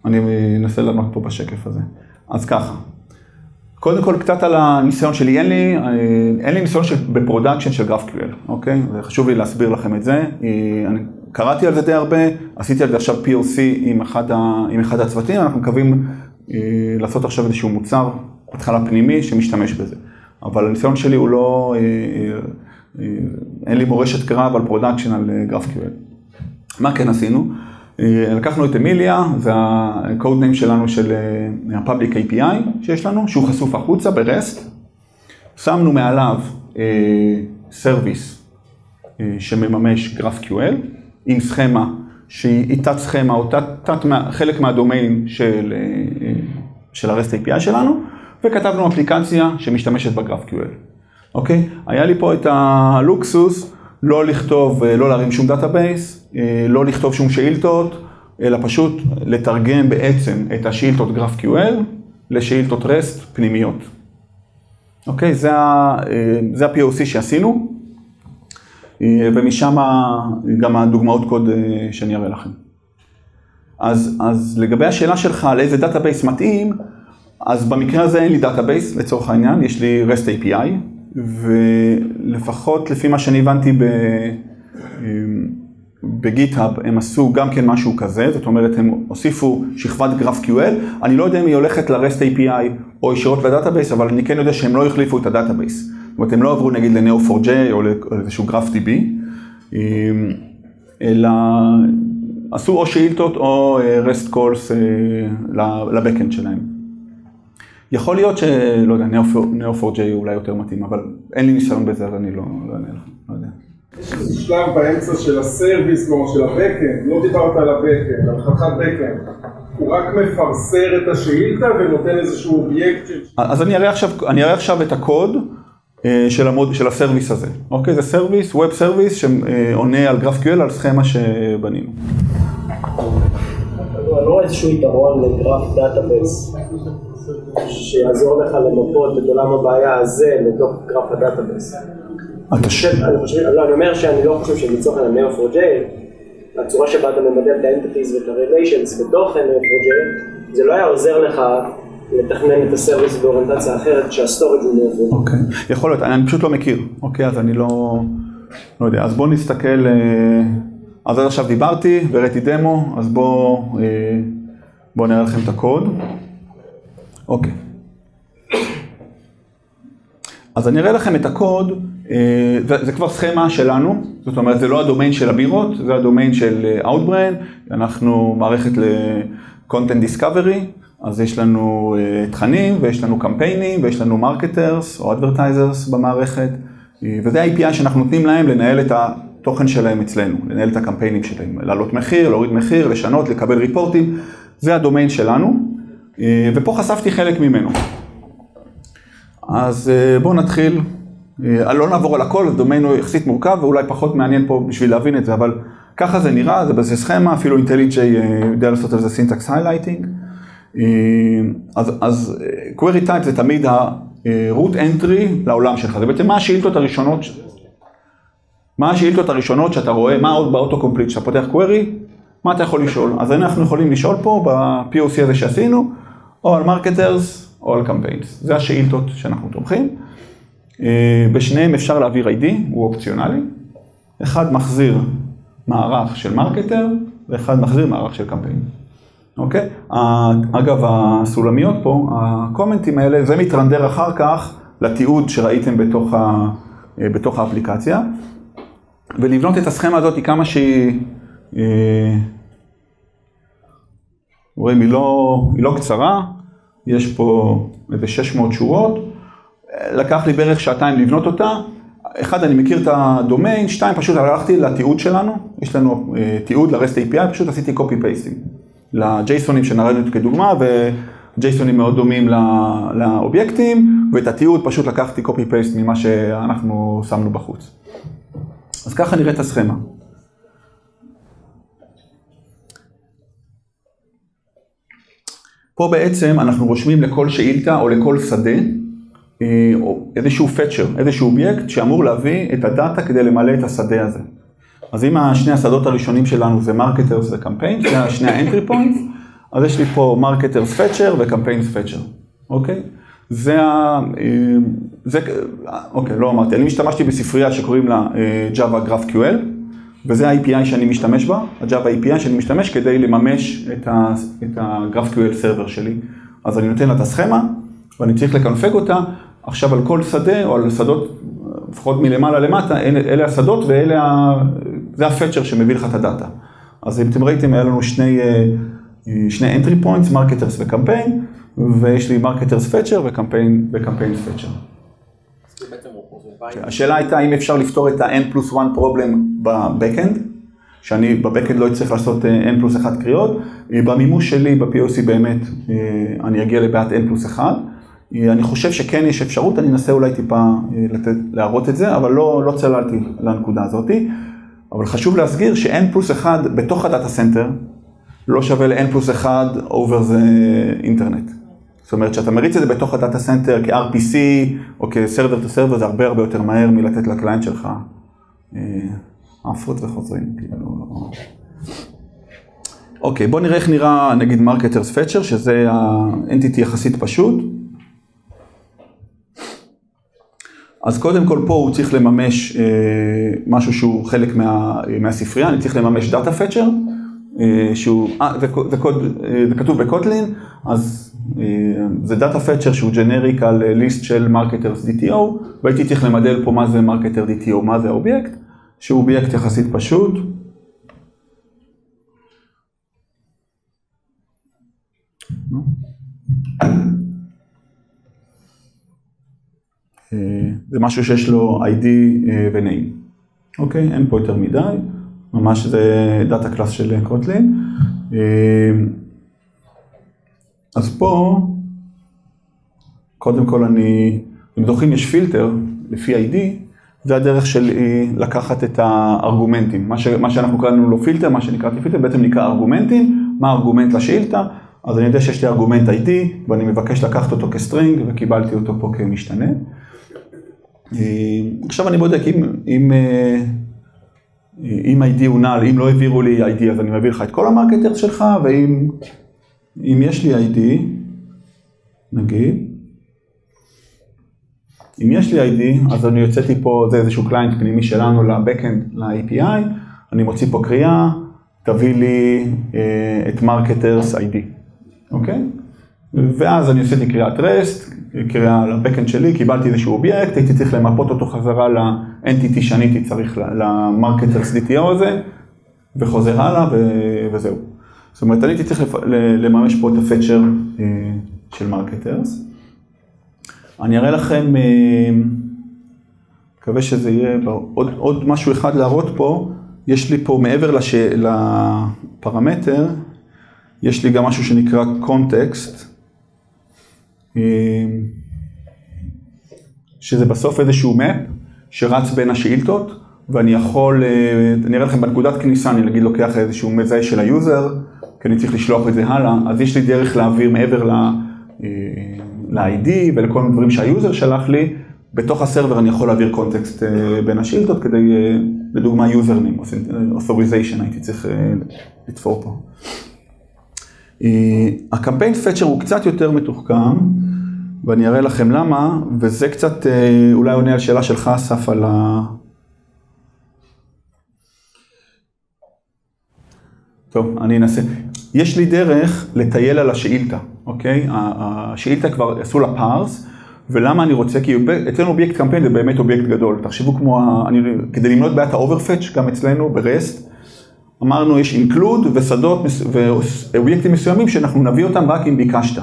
אני אנסה לענות פה בשקף הזה. אז ככה, קודם כל קצת על הניסיון שלי, אין לי, אה, אין לי ניסיון של, בפרודקשן של GraphQL, אוקיי? וחשוב לי להסביר לכם את זה. אני קראתי על זה די הרבה, עשיתי על זה עכשיו POC עם אחד, ה, עם אחד הצוותים, אנחנו מקווים לעשות עכשיו איזשהו מוצר, התחלה פנימי שמשתמש בזה. אבל הניסיון שלי הוא לא, אה, אה, אה, אין לי מורשת קרב על פרודקשן על GraphQL. מה כן עשינו? לקחנו את אמיליה, זה ה-code name שלנו של ה-public API שיש לנו, שהוא חשוף החוצה ב-REST. שמנו מעליו service שמממש GraphQL עם סכמה שהיא תת סכמה או תת, תת, חלק מהדומיין של, של ה-REST API שלנו. וכתבנו אפליקציה שמשתמשת ב-GraphQL, אוקיי? היה לי פה את הלוקסוס לא לכתוב, אה, לא להרים שום database, אה, לא לכתוב שום שאילתות, אלא פשוט לתרגם בעצם את השאילתות GraphQL לשאילתות REST פנימיות. אוקיי? אה, זה ה-POC שעשינו, ומשם גם הדוגמאות קוד שאני אראה לכם. אז, אז לגבי השאלה שלך על איזה database מתאים, אז במקרה הזה אין לי database לצורך העניין, יש לי REST API, ולפחות לפי מה שאני הבנתי ב... ב GitHub הם עשו גם כן משהו כזה, זאת אומרת הם הוסיפו שכבת GraphQL, אני לא יודע אם היא הולכת ל-REST API או ישירות ל database, אבל אני כן יודע שהם לא החליפו את ה database. זאת אומרת הם לא עברו נגיד ל-Neo4j או לאיזשהו GraphDB, אלא עשו או שאילתות או אה, REST calls אה, ל backend שלהם. יכול להיות שלא יודע, Neo4j אולי יותר מתאים, אבל אין לי ניסיון בזה, אז אני לא אענה לך, לא יודע.
יש איזה שלב באמצע של ה service, כלומר של ה backend, לא דיברת על ה backend, על חתיכת backend. הוא רק מפרסר את השאילתה ונותן איזשהו אובייקט של...
אז אני אראה עכשיו, אני אראה עכשיו את הקוד אה, של, המוד, של ה service הזה. אוקיי? זה service, web service שעונה על GraphQL על סכמה שבנינו.
לא רואה איזשהו יתרון ל graph database שיעזור לך למפות את עולם הבעיה הזה לתוך graph ה database.
אתה ש...
אני חושב, לא, אני אומר שאני לא חושב שלצורך העניין Neo4j, הצורה שבה אתה ממדל את ה entities ואת ה relations בתוך Neo4j, זה לא היה עוזר לך לתכנן את ה service באוריינטציה אחרת שה storage הוא Neo4j.
אוקיי, יכול להיות, אני פשוט לא מכיר, אוקיי, אז אני לא, לא יודע, אז בוא נסתכל, אה, אז עד עכשיו דיברתי והראיתי דמו, אז בוא, אה, בוא נראה לכם את הקוד. אוקיי. אז אני אראה לכם את הקוד, אה, זה, כבר סכמה שלנו, זאת אומרת זה לא הדומיין של הבירות, זה הדומיין של Outbrain, אנחנו מערכת ל-Content Discovery, אז יש לנו uh, תכנים ויש לנו קמפיינים ויש לנו marketers או advertisers במערכת, וזה ה-API שאנחנו נותנים להם לנהל את התוכן שלהם אצלנו, לנהל את הקמפיינים שלהם, להעלות מחיר, להוריד מחיר, לשנות, לקבל ריפורטים, זה הדומיין שלנו. אה, ופה חשפתי חלק ממנו. אז אה, בואו נתחיל, אה, לא נעבור על הכל, זה דומיין הוא יחסית מורכב ואולי פחות מעניין פה בשביל להבין את זה, אבל ככה זה נראה, זה בזה סכמה, אפילו IntelliJ יודע לעשות על זה syntax highlighting. אז, אז query type זה תמיד ה-root entry לעולם שלך, זה בעצם מה השאילתות הראשונות, מה השאילתות הראשונות שאתה רואה, מה עוד ב auto complete, כשאתה פותח query, מה אתה יכול לשאול? אז אנחנו יכולים לשאול פה ב-POC הזה שעשינו, או על marketers או על campaigns. זה השאילתות שאנחנו תומכים. אה, בשניהם אפשר להעביר ID, הוא אופציונלי. אחד מחזיר מערך של מרקטר, ואחד מחזיר מערך של קמפיין. אוקיי? אגב, הסולמיות פה, הקומנטים האלה, זה מתרנדר אחר כך לתיעוד שראיתם בתוך, ה, אה, בתוך האפליקציה. ולבנות את הסכמה הזאת כמה שהיא... אה, רואים, היא לא, היא לא קצרה, יש פה איזה 600 שורות, לקח לי בערך שעתיים לבנות אותה. אחד, אני מכיר את הדומיין, שתיים, פשוט הלכתי לתיעוד שלנו, יש לנו uh, תיעוד ל-REST API, פשוט עשיתי copy פייסטים לג'ייסונים שנראינו כדוגמה, וג'ייסונים מאוד דומים לאובייקטים, ואת התיעוד פשוט לקחתי copy paste ממה שאנחנו שמנו בחוץ. אז ככה נראית הסכמה. פה בעצם אנחנו רושמים לכל שאילתה או לכל שדה אה, איזשהו fetcher, איזשהו אובייקט שאמור להביא את ה data כדי למלא את השדה הזה. אז אם השני השדות הראשונים שלנו זה marketers וקמפיין, זה שני ה entry point, אז יש לי פה marketers fetcher ו campaigns fetcher, אוקיי? זה ה... אה, זה, אוקיי, לא אמרתי, אני משתמשתי בספרייה שקוראים לה אה, Java GraphQL, וזה ה-API שאני משתמש בה, ה-Java API שאני משתמש כדי לממש את ה-GraphQL סרבר שלי. אז אני נותן לה את הסכמה, ואני צריך לקנפג אותה, עכשיו על כל שדה, או על שדות, לפחות מלמעלה למטה, אלה, השדות ואלה. זה הפצ'ר שמביא לך את הדאטה. אז אם אתם ראיתם, היה לנו שני, אה, שני entry points, marketers וקמפיין, ויש לי marketers fetcher וקמפיין, וקמפיין fetcher. השאלה הייתה אם אפשר לפתור את ה-n פלוס 1 פרובלם בבקאנד, שאני ב backend לא אצטרך לעשות אה, n פלוס 1 קריאות, במימוש שלי ב-POC באמת אה, אני אגיע לבעיית n פלוס 1, אה, אני חושב שכן יש אפשרות, אני אנסה אולי טיפה אה, לתת, להראות את זה, אבל לא, לא צללתי לנקודה הזאתי. אבל חשוב להזכיר ש-n פלוס 1 בתוך ה data center לא שווה ל-n פלוס 1 over the internet. זאת אומרת, שאתה מריץ את זה בתוך ה data center כ-RPC או כ-server to server זה הרבה הרבה יותר מהר מלתת ל client שלך עפות וחוזרים, כאילו לא... אוקיי, בוא נראה איך נראה נגיד marketers fetcher, שזה ה entity יחסית פשוט. אז קודם כל פה הוא צריך לממש אה, משהו שהוא חלק מה, מהספרייה, אני צריך לממש data fetcher, אה, אה, זה, זה, אה, כתוב ב Kotlin, אז אה, זה data fetcher שהוא ג'נריק על list של marketers DTO, והייתי צריך למדל פה מה זה marketer DTO, מה זה האובייקט, שהוא אובייקט יחסית פשוט. אה, זה משהו שיש לו ID אה, ו-name. אוקיי? אין פה יותר מדי, ממש זה data class של Kotlin. אה, אז פה, קודם כל אני, אם זוכרים יש פילטר לפי ID, זה הדרך שלי לקחת את הארגומנטים. מה, ש, מה שאנחנו קראנו לו פילטר, מה שקראתי פילטר, בעצם נקרא ארגומנטים, מה הארגומנט לשאילתה, אז אני יודע שיש לי ארגומנט ID ואני מבקש לקחת אותו כ-string וקיבלתי אותו פה כמשתנה. עכשיו אני בודק אם, אם, אם ID הוא null, אם לא העבירו לי ID אז אני מביא לך את כל ה-marketers שלך ואם אם יש לי ID, נגיד, אם יש לי ID, אז אני יוצא פה, זה איזשהו client פנימי שלנו ל-Backend, ל-API, אני מוציא פה קריאה, תביא לי אה, את marketers ID, אוקיי? ואז אני עשיתי קריאת REST, קריאה ל-Backend שלי, קיבלתי איזשהו אובייקט, הייתי צריך למפות אותו חזרה ל-entity שאני הייתי צריך ל-marketers DTO הזה, וחוזר הלאה ו- וזהו. זאת אומרת, אני הייתי צריך לממש פה את ה-fetcher אה, של marketers. אני אראה לכם, אה, מקווה שזה יהיה, עוד, עוד משהו אחד להראות פה, יש לי פה מעבר לש... לפרמטר, יש לי גם משהו שנקרא context, שזה בסוף איזשהו map שרץ בין השאילתות, ואני יכול, אני אראה לכם בנקודת כניסה, אני נגיד לוקח איזשהו מזהה של ה-user, כי אני צריך לשלוח את זה הלאה, אז יש לי דרך להעביר מעבר ל-ID ולכל מיני דברים שה-user שלח לי, בתוך ה-server אני יכול להעביר context בין השאילתות כדי, לדוגמה username, authorization הייתי צריך לתפור פה. ה-campaign fetcher הוא קצת יותר מתוחכם, ואני אראה לכם למה, וזה קצת אולי עונה על שאלה שלך, אסף, על ה... טוב, אני אנסה. יש לי דרך לטייל על השאילתה, אוקיי? השאילתה כבר עשו לה parse, ולמה אני רוצה? כי אצלנו אובייקט קמפיין זה באמת אובייקט גדול. תחשבו כמו, אני, כדי למנוע בעיית ה-overfetch, גם אצלנו ב-REST, אמרנו יש include ושדות ואובייקטים מסוימים שאנחנו נביא אותם רק אם ביקשת.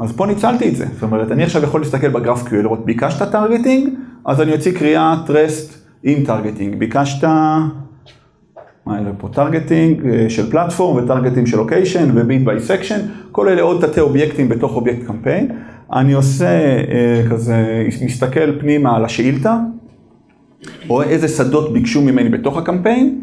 אז פה ניצלתי את זה, זאת אומרת, אני עכשיו יכול להסתכל ב-GraphQL, לראות ביקשת targeting, אז אני אוציא קריאת REST עם targeting. ביקשת... מה אלה פה? targeting של platform ו-targeting של location ו-bid by section, כל אלה עוד תתי אובייקטים בתוך אובייקט קמפיין. אני עושה אה, כזה, מסתכל פנימה על השאילתה, רואה איזה שדות ביקשו ממני בתוך הקמפיין,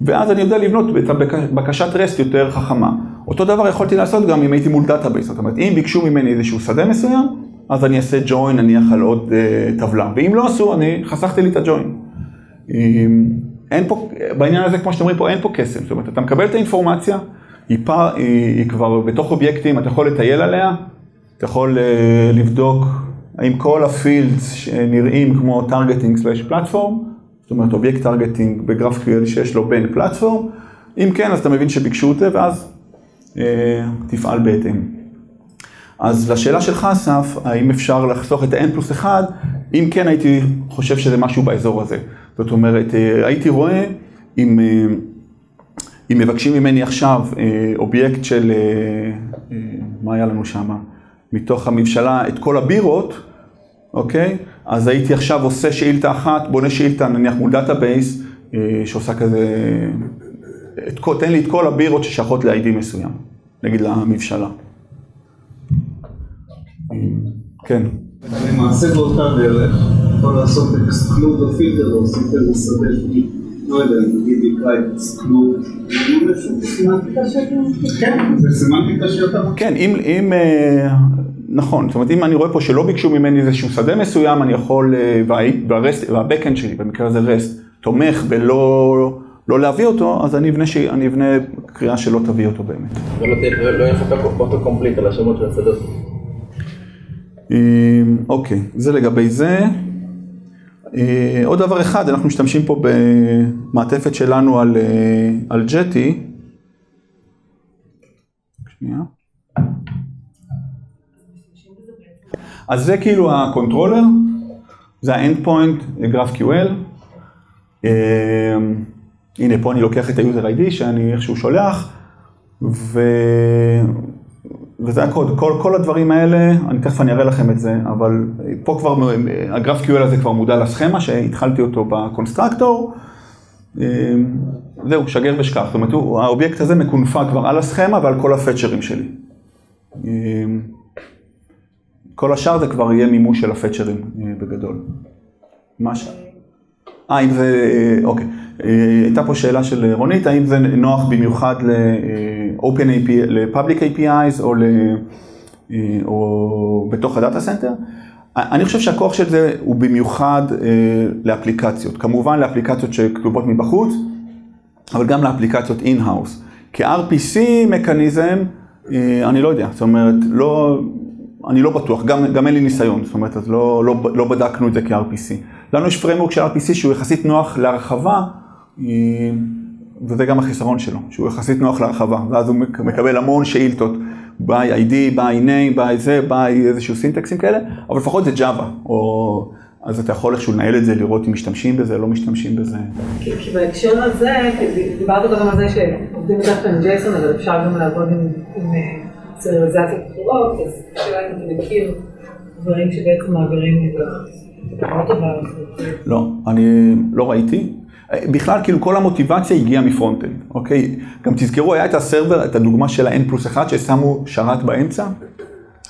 ואז אני יודע לבנות את הבקשת REST יותר חכמה. אותו דבר יכולתי לעשות גם אם הייתי מול database, זאת אומרת, אם ביקשו ממני איזשהו שדה מסוים, אז אני אעשה ג'וין נניח על עוד uh, טבלה, ואם לא עשו, אני חסכתי לי את הג'וין. אין פה, בעניין הזה, כמו שאתם אומרים פה, אין פה קסם. זאת אומרת, אתה מקבל את האינפורמציה, היא, פר, היא, היא כבר בתוך אובייקטים, אתה יכול לטייל עליה, אתה יכול uh, לבדוק האם כל ה-fields שנראים כמו targeting slash platform, זאת אומרת אובייקט targeting ב-GraphQL שיש לו בן platform, אם כן, אז אתה מבין שביקשו את זה, ואז תפעל בהתאם. אז לשאלה שלך, אסף, האם אפשר לחסוך את ה-N פלוס 1, אם כן הייתי חושב שזה משהו באזור הזה. זאת אומרת, הייתי רואה אם, אם מבקשים ממני עכשיו אובייקט של, מה היה לנו שם? מתוך הממשלה, את כל הבירות, אוקיי? אז הייתי עכשיו עושה שאילתה אחת, בונה שאילתה נניח מול database, שעושה כזה, את, תן לי את כל הבירות ששייכות ל-ID מסוים, נגיד לממשלה. כן.
למעשה באותה דרך, יכול לעשות exclude או פילטר, להוסיף איזה שדה שלי, לא יודע, נגיד נקרא exclude, זה סמנטיקה שאתה... כן, זה סמנטיקה שאתה...
כן, אם, אה, נכון, זאת אומרת, אם אני רואה פה שלא ביקשו ממני איזשהו שדה מסוים, אני יכול, אה, וה- וה-REST- וה-Backend שלי, במקרה הזה REST, תומך בלא לא להביא אותו, אז אני אבנה, ש- אני אבנה קריאה שלא תביא אותו באמת.
ולא תהיה- לא יהיה לך פה autocomplete על השמות של השדות.
אה, אוקיי, זה לגבי זה. אה, עוד דבר אחד, אנחנו משתמשים פה במעטפת שלנו על, אה, על Jetty. שנייה. אז זה כאילו הקונטרולר, זה ה-end point, GraphQL. הנה פה אני לוקח את ה-user ID שאני איכשהו שולח, ו... וזה הקוד, כל, כל הדברים האלה, אני תכף אני אראה לכם את זה, אבל פה כבר, ה-GraphQL הזה כבר מודע לסכמה שהתחלתי אותו ב-constructor. אה, זהו, שגר ושכח, זאת אומרת, האובייקט הזה מקונפג כבר על הסכמה ועל כל ה fetcherים שלי. אה, כל השאר זה כבר יהיה מימוש של ה fetcherים אה, בגדול. מה ש... אה, אם זה, אה, אוקיי. הייתה פה שאלה של רונית, האם זה נוח במיוחד ל-open API, ל-public APIs או, ל, אה, או בתוך ה data center? אני חושב שהכוח של זה הוא במיוחד אה, לאפליקציות. כמובן לאפליקציות שכתובות מבחוץ, אבל גם לאפליקציות in-house. כ-RPC מקניזם, אה, אני לא יודע, זאת אומרת, לא, אני לא בטוח, גם, גם אין לי ניסיון, זאת אומרת, אז לא, לא, לא בדקנו את זה כ-RPC. לנו יש framework של RPC שהוא יחסית נוח להרחבה, אה, וזה גם החיסרון שלו, שהוא יחסית נוח להרחבה, ואז הוא מק- מקבל המון שאילתות, by ID, by name, by זה, by איזשהו syntaxים כאלה, אבל לפחות זה Java, או... אז אתה יכול איכשהו לנהל את זה, לראות אם משתמשים בזה, לא משתמשים בזה.
כי בהקשר הזה, דיברת גם על זה שעובדים בדרך כלל עם JSON, אבל אפשר גם לעבוד עם אה, serializationות אחרות, אז השאלה אם אתה מכיר דברים שבעצם מעבירים את ה over the wire.
לא, אני לא ראיתי. בכלל, כאילו כל המוטיבציה הגיעה מ front-end, אוקיי? גם תזכרו, היה את ה server, את הדוגמה של ה-N פלוס 1 ששמו שרת באמצע.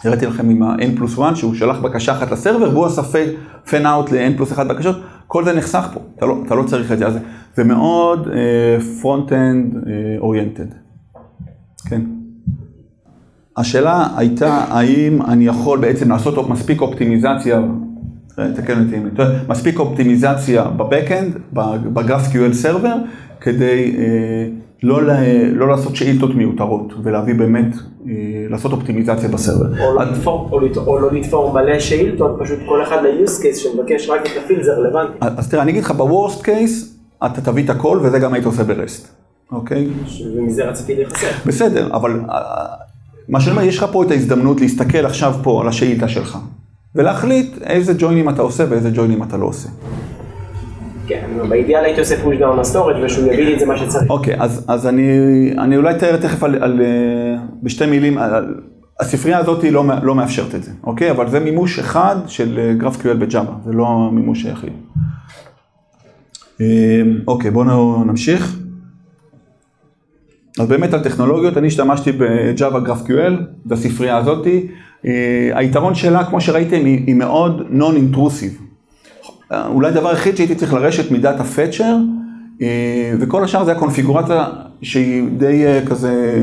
הראיתי לכם עם ה-N פלוס 1, שהוא שלח בקשה אחת ל server, והוא עשה fan out ל-N פלוס 1 בקשות, כל זה נחסך פה, אתה לא, אתה לא צריך את זה. אז זה מאוד front-end oriented. כן. השאלה הייתה, האם אני יכול בעצם לעשות מספיק אופטימיזציה, תקן אותי אם אני טועה, מספיק אופטימיזציה ב backend, ב GraphQL server, כדי אה, לא, לא לעשות שאילתות מיותרות, ולהביא באמת, אה, לעשות אופטימיזציה בסרבר.
או לא
אז-
לתפור- או או לא לתפור מלא שאילתות, פשוט כל אחד ל-use case שמבקש רק את הפיל זה רלוונטי.
אז תראה, אני אגיד לך, בוורסט קייס, אתה תביא את הכל, וזה גם היית עושה ברסט, אוקיי?
ומזה רציתי להיחשף.
בסדר, אבל אה, מה שאני אומר, יש לך פה את ההזדמנות להסתכל עכשיו פה על השאילתה שלך, ולהחליט איזה ג'וינים אתה עושה ואיזה ג'וינים אתה לא עושה.
כן, באידיאל הייתי עושה push down לסטורג' ושהוא יביא לי את זה מה שצריך.
אוקיי, אז, אז אני, אני אולי אתאר תכף על, על, אה, בשתי מילים, על, הספרייה הזאת לא, מא- לא מאפשרת את זה, אוקיי? אבל זה מימוש אחד של GraphQL בג'אווה, זה לא המימוש היחיד. אה, אוקיי, בואו נמשיך. אז באמת על טכנולוגיות, אני השתמשתי ב-Java GraphQL, בספרייה הזאתי. אה, היתרון שלה, כמו שראיתם, היא, היא מאוד non-intrusive. אה, אולי הדבר היחיד שהייתי צריך לרשת מ data fetcher, אה, וכל השאר זה הקונפיגורציה שהיא די אה, כזה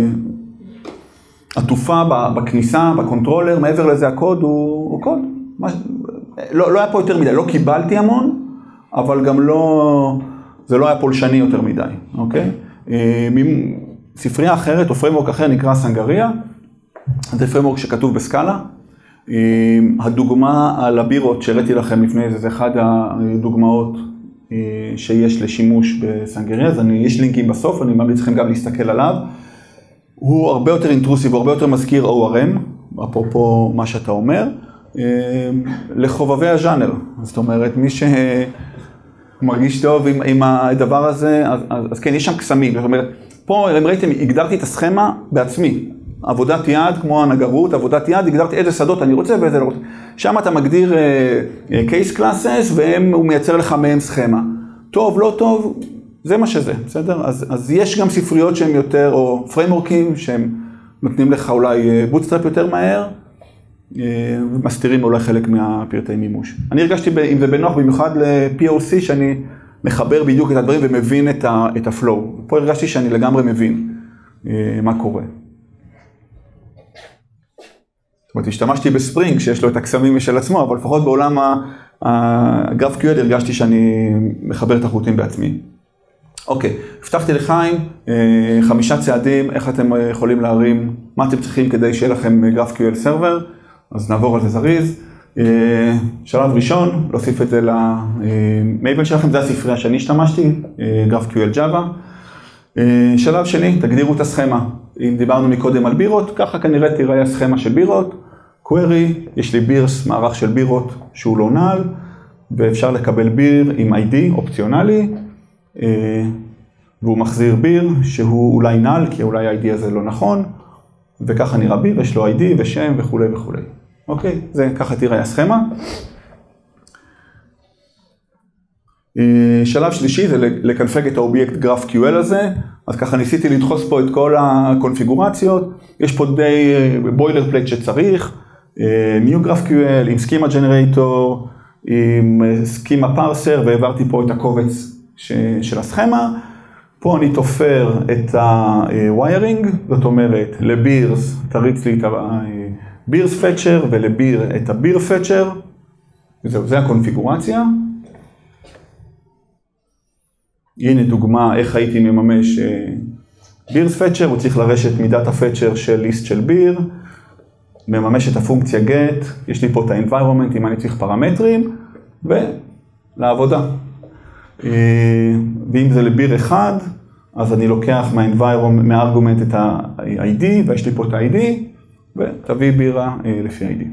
עטופה בכניסה, ב controller, מעבר לזה הקוד הוא, הוא קוד. מה, לא, לא היה פה יותר מדי, לא קיבלתי המון, אבל גם לא, זה לא היה פולשני יותר מדי, אוקיי? אה, מ- ספרייה אחרת או framework אחר נקרא Sangria, זה framework שכתוב ב Scala. הדוגמה על הבירות שהראיתי לכם לפני זה, זה אחד הדוגמאות אה, שיש לשימוש בסנגריה, אז אני, יש לינקים בסוף, אני ממליץ לכם גם להסתכל עליו. הוא הרבה יותר אינטרוסיב, הוא הרבה יותר מזכיר ORM, אפרופו מה שאתה אומר, אה, לחובבי הז'אנר. זאת אומרת, מי שמרגיש טוב עם, עם הדבר הזה, אז, אז, אז כן, יש שם קסמים. זאת אומרת, פה, אם ראיתם, הגדרתי את הסכמה בעצמי. עבודת יד, כמו הנגרות, עבודת יד, הגדרתי איזה שדות אני רוצה ואיזה לא רוצה. שם אתה מגדיר uh, case classes, והוא מייצר לך מהם סכמה. טוב, לא טוב, זה מה שזה, בסדר? אז, אז יש גם ספריות שהן יותר, או frameworkים שהם נותנים לך אולי bootstrap יותר מהר, אה, ומסתירים אולי חלק מהפרטי מימוש. אני הרגשתי עם זה בנוח במיוחד ל-POC שאני מחבר בדיוק את הדברים ומבין את, ה- את ה flow. פה הרגשתי שאני לגמרי מבין אה, מה קורה. זאת אומרת, השתמשתי בספרינג שיש לו את הקסמים משל עצמו, אבל לפחות בעולם הגרף QL הרגשתי שאני מחבר את החוטים בעצמי. אוקיי, הבטחתי לחיים אה, חמישה צעדים, איך אתם אה, יכולים להרים, מה אתם צריכים כדי שיהיה לכם גרף QL סרבר, אז נעבור על זה זריז. אה, שלב ראשון, להוסיף את זה למייבל שלכם, זה הספרייה שאני השתמשתי, גרף QL Java. אה, שלב שני, תגדירו את הסכמה. אם דיברנו מקודם על בירות, ככה כנראה תיראה הסכמה של בירות. query, יש לי בירס, מערך של בירות שהוא לא נעל, ואפשר לקבל ביר עם ID אופציונלי, אה, והוא מחזיר ביר שהוא אולי נעל, כי אולי ה-ID הזה לא נכון, וככה נראה ביר, יש לו ID ושם וכולי וכולי. אוקיי? זה ככה תיראה הסכמה. אה, שלב שלישי זה לקנפג את האובייקט GraphQL הזה, אז ככה ניסיתי לדחוס פה את כל הקונפיגורציות, יש פה די boilerplate שצריך, אה, new GraphQL עם schema generator, עם schema parser והעברתי פה את הקובץ ש, של הסכמה. פה אני תופר את ה-wiring, זאת אומרת לבירס תריץ לי את הבירס פצ'ר ולביר את הביר פצ'ר, זהו, זה הקונפיגורציה. הנה דוגמה איך הייתי מממש בירס פצ'ר, הוא צריך לרשת מידת הפצ'ר של ליסט של ביר, מממש את הפונקציה get, יש לי פה את ה-environment אם אני צריך פרמטרים, ולעבודה. אה, ואם זה לביר אחד, אז אני לוקח מהארגומנט את ה-ID, ויש לי פה את ה-ID, ותביא בירה אה, לפי ה-ID.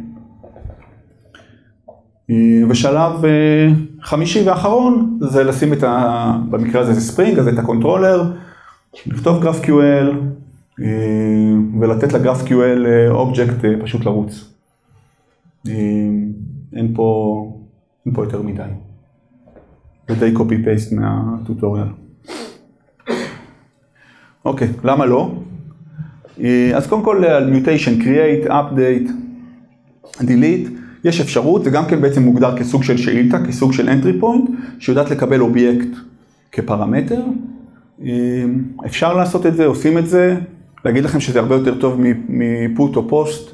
אה, ושלב חמישי ואחרון זה לשים את ה... במקרה הזה זה Spring, אז את ה controller, לכתוב GraphQL ולתת לגרף QL אובייקט פשוט לרוץ. אין פה, אין פה יותר מדי. זה די copy paste מה tutorial. אוקיי, למה לא? אז קודם כל על mutation, create, update, delete, יש אפשרות, זה גם כן בעצם מוגדר כסוג של שאילתה, כסוג של entry point, שיודעת לקבל אובייקט כפרמטר. אפשר לעשות את זה, עושים את זה, להגיד לכם שזה הרבה יותר טוב מפוט או פוסט,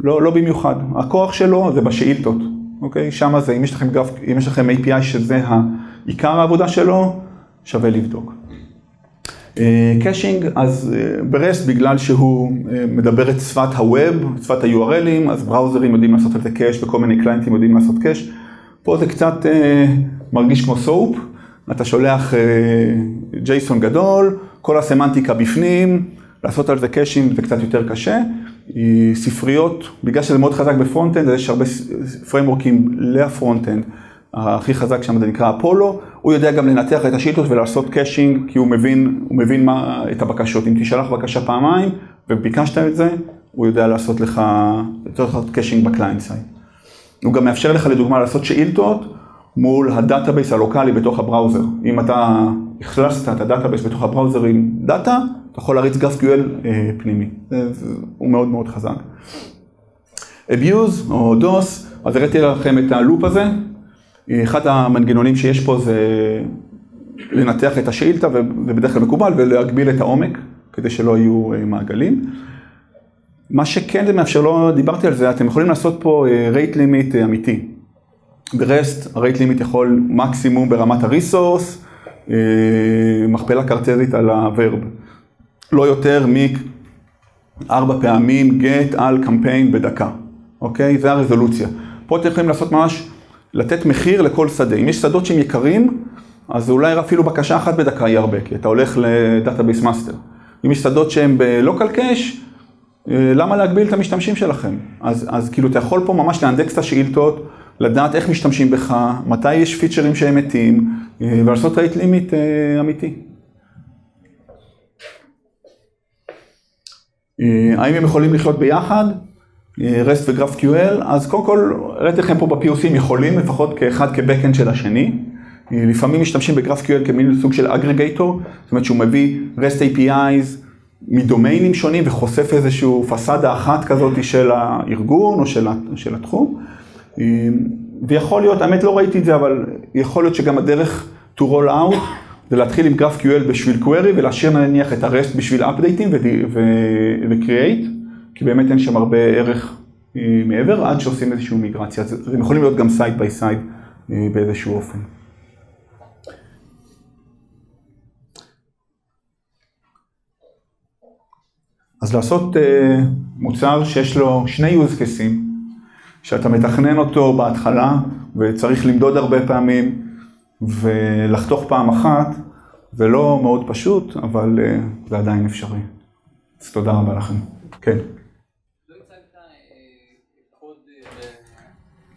לא, לא במיוחד. הכוח שלו זה בשאילתות, אוקיי? שם זה, אם יש לכם גרף, אם יש לכם API שזה העיקר העבודה שלו, שווה לבדוק. caching, אז ב REST בגלל שהוא מדבר את שפת ה web, שפת ה-URLים, אז browserים יודעים לעשות את זה cache וכל מיני clientים יודעים לעשות cache. פה זה קצת מרגיש כמו SOAP, אתה שולח JSON גדול, כל הסמנטיקה בפנים, לעשות על זה cacheים זה קצת יותר קשה. ספריות, בגלל שזה מאוד חזק ב front-end, יש הרבה frameworkים ל front-end. הכי חזק שם זה נקרא אפולו, הוא יודע גם לנתח את השאילתות ולעשות caching, כי הוא מבין, הוא מבין מה, את הבקשות. אם תשלח בקשה פעמיים וביקשת את זה, הוא יודע לעשות לך, לעשות caching ב client side. הוא גם מאפשר לך לדוגמה לעשות שאילתות מול ה database הלוקאלי בתוך ה browser. אם אתה אכלסת את ה database בתוך ה browser עם דאטה, אתה יכול להריץ GraphQL אה, פנימי. הוא מאוד מאוד חזק. Abuse או DOS, אז הראיתי לכם את הלופ הזה. אחד המנגנונים שיש פה זה לנתח את השאילתה, וזה בדרך כלל מקובל, ולהגביל את העומק, כדי שלא יהיו מעגלים. מה שכן זה מאפשר, לא דיברתי על זה, אתם יכולים לעשות פה rate limit אמיתי. ברסט ה-rate limit יכול מקסימום ברמת הריסורס, מכפלה קרטזית על הוורב. לא יותר מארבע פעמים get על קמפיין בדקה, אוקיי? זה הרזולוציה. פה אתם יכולים לעשות ממש לתת מחיר לכל שדה. אם יש שדות שהם יקרים, אז אולי אפילו בקשה אחת בדקה יהיה הרבה, כי אתה הולך ל database master. אם יש שדות שהם ב local cache, למה להגביל את המשתמשים שלכם? אז, אז כאילו אתה יכול פה ממש לאנדקס את השאילתות, לדעת איך משתמשים בך, מתי יש featureים שהם מתים, ולעשות רייט לימיט אמיתי. האם הם יכולים לחיות ביחד? רסט וגרף QL, אז קודם כל, הראיתי לכם פה ב-POCים יכולים, לפחות כאחד כבקאנד של השני. לפעמים משתמשים בגרף QL כמין סוג של אגרגייטור, זאת אומרת שהוא מביא REST APIs מדומיינים שונים וחושף איזושהי פסאדה אחת כזאת של הארגון או של, התחום. אה, ויכול להיות, האמת לא ראיתי את זה, אבל יכול להיות שגם הדרך to roll out זה להתחיל עם GraphQL בשביל query ולהשאיר נניח את הרסט בשביל updating ו-create, כי באמת אין שם הרבה ערך אה, מעבר, עד שעושים איזושהי מיגרציה. אז הם יכולים להיות גם by side אה, באיזשהו אופן. אז לעשות uh, מוצר שיש לו שני use cases, שאתה מתכנן אותו בהתחלה וצריך למדוד הרבה פעמים ולחתוך פעם אחת, זה לא מאוד פשוט, אבל uh, זה עדיין אפשרי. אז תודה רבה לכם. כן.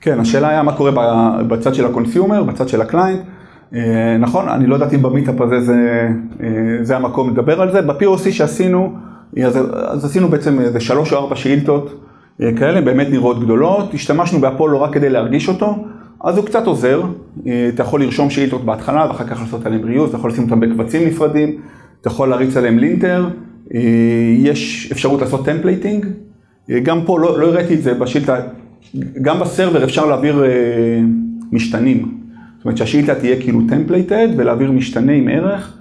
כן, השאלה היה מה קורה בצד של ה consumer, בצד של ה client. אה, נכון, אני לא יודעת אם ב meetup הזה זה, אה, זה המקום לדבר על זה. ב-POC שעשינו, אז, אז עשינו בעצם איזה שלוש או ארבע שאילתות אה, כאלה, באמת נראות גדולות. השתמשנו באפולו רק כדי להרגיש אותו, אז הוא קצת עוזר. אתה יכול לרשום שאילתות בהתחלה ואחר כך לעשות עליהם reuse, אתה יכול לשים אותם בקבצים נפרדים, אתה יכול להריץ עליהם linter, יש אפשרות לעשות templating. גם פה לא, לא הראיתי את זה בשאילתה, גם ב server אפשר להעביר משתנים. זאת אומרת שהשאילתה תהיה כאילו templated ולהעביר משתנה עם ערך.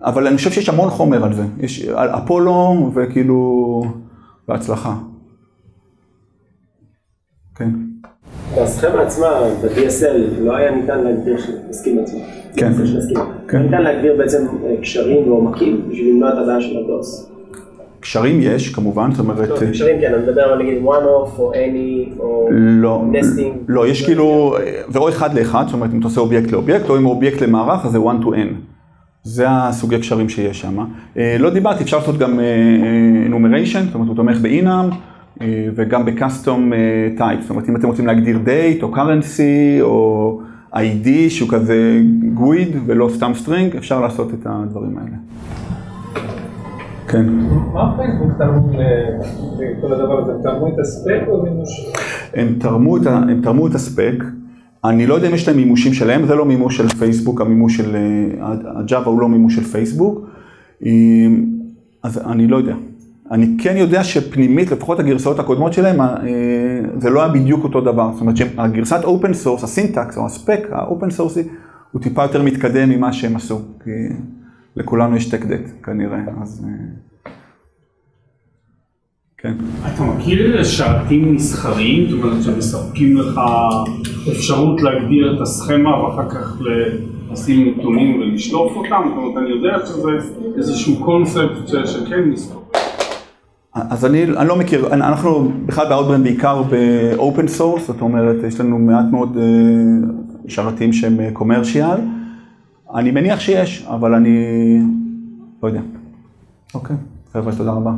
אבל אני חושב שיש המון חומר על זה. יש על אפולו וכאילו, בהצלחה. כן.
בסכמה עצמה, ב-DSL, לא היה ניתן להגדיר מסכים עצמו.
כן.
כן. ניתן להגדיר בעצם קשרים ועומקים בשביל למנוע את הבעיה של ה DoS.
קשרים יש, כמובן, זאת אומרת...
לא, קשרים כן, אני מדבר על נגיד one of או any או
לא,
nesting.
לא, יש כאילו, זה או אחד לאחד, זאת אומרת, אם אתה עושה אובייקט לאובייקט, או אם אובייקט למערך, אז זה one to n. זה הסוגי קשרים שיש שם. לא דיברתי, אפשר לעשות גם enumeration, זאת אומרת, הוא תומך ב-enum, וגם ב-custom type, זאת אומרת, אם אתם רוצים להגדיר date או currency או ID שהוא כזה GUID ולא סתם string, אפשר לעשות את הדברים האלה. כן.
מה פייסבוק תרמו לכל הדבר הזה? הם תרמו את ה spec או מימוש?
הם תרמו את, הם תרמו את ה spec. אני לא יודע אם יש להם מימושים שלהם, זה לא מימוש של פייסבוק, המימוש של, ה Java הוא לא מימוש של פייסבוק. אז אני לא יודע. אני כן יודע שפנימית, לפחות הגרסאות הקודמות שלהם, זה לא היה בדיוק אותו דבר. זאת אומרת שהגרסת open source, ה syntax או ה spec, ה open source י, הוא טיפה יותר מתקדם ממה שהם עשו. לכולנו יש tech debt כנראה, אז... כן.
אתה מכיר שרתים מסחריים? זאת אומרת שמספקים לך אפשרות להגדיר את הסכמה ואחר כך לשים נתונים ולשלוף אותם? זאת אומרת, אני יודע שזה איזשהו קונספט שכן מסתובב.
אז אני, אני לא מכיר, אנחנו בכלל ב Outbrain בעיקר ב open source, זאת אומרת, יש לנו מעט מאוד שרתים שהם commercial. אני מניח שיש, אבל אני לא יודע. אוקיי, חבר'ה, תודה רבה.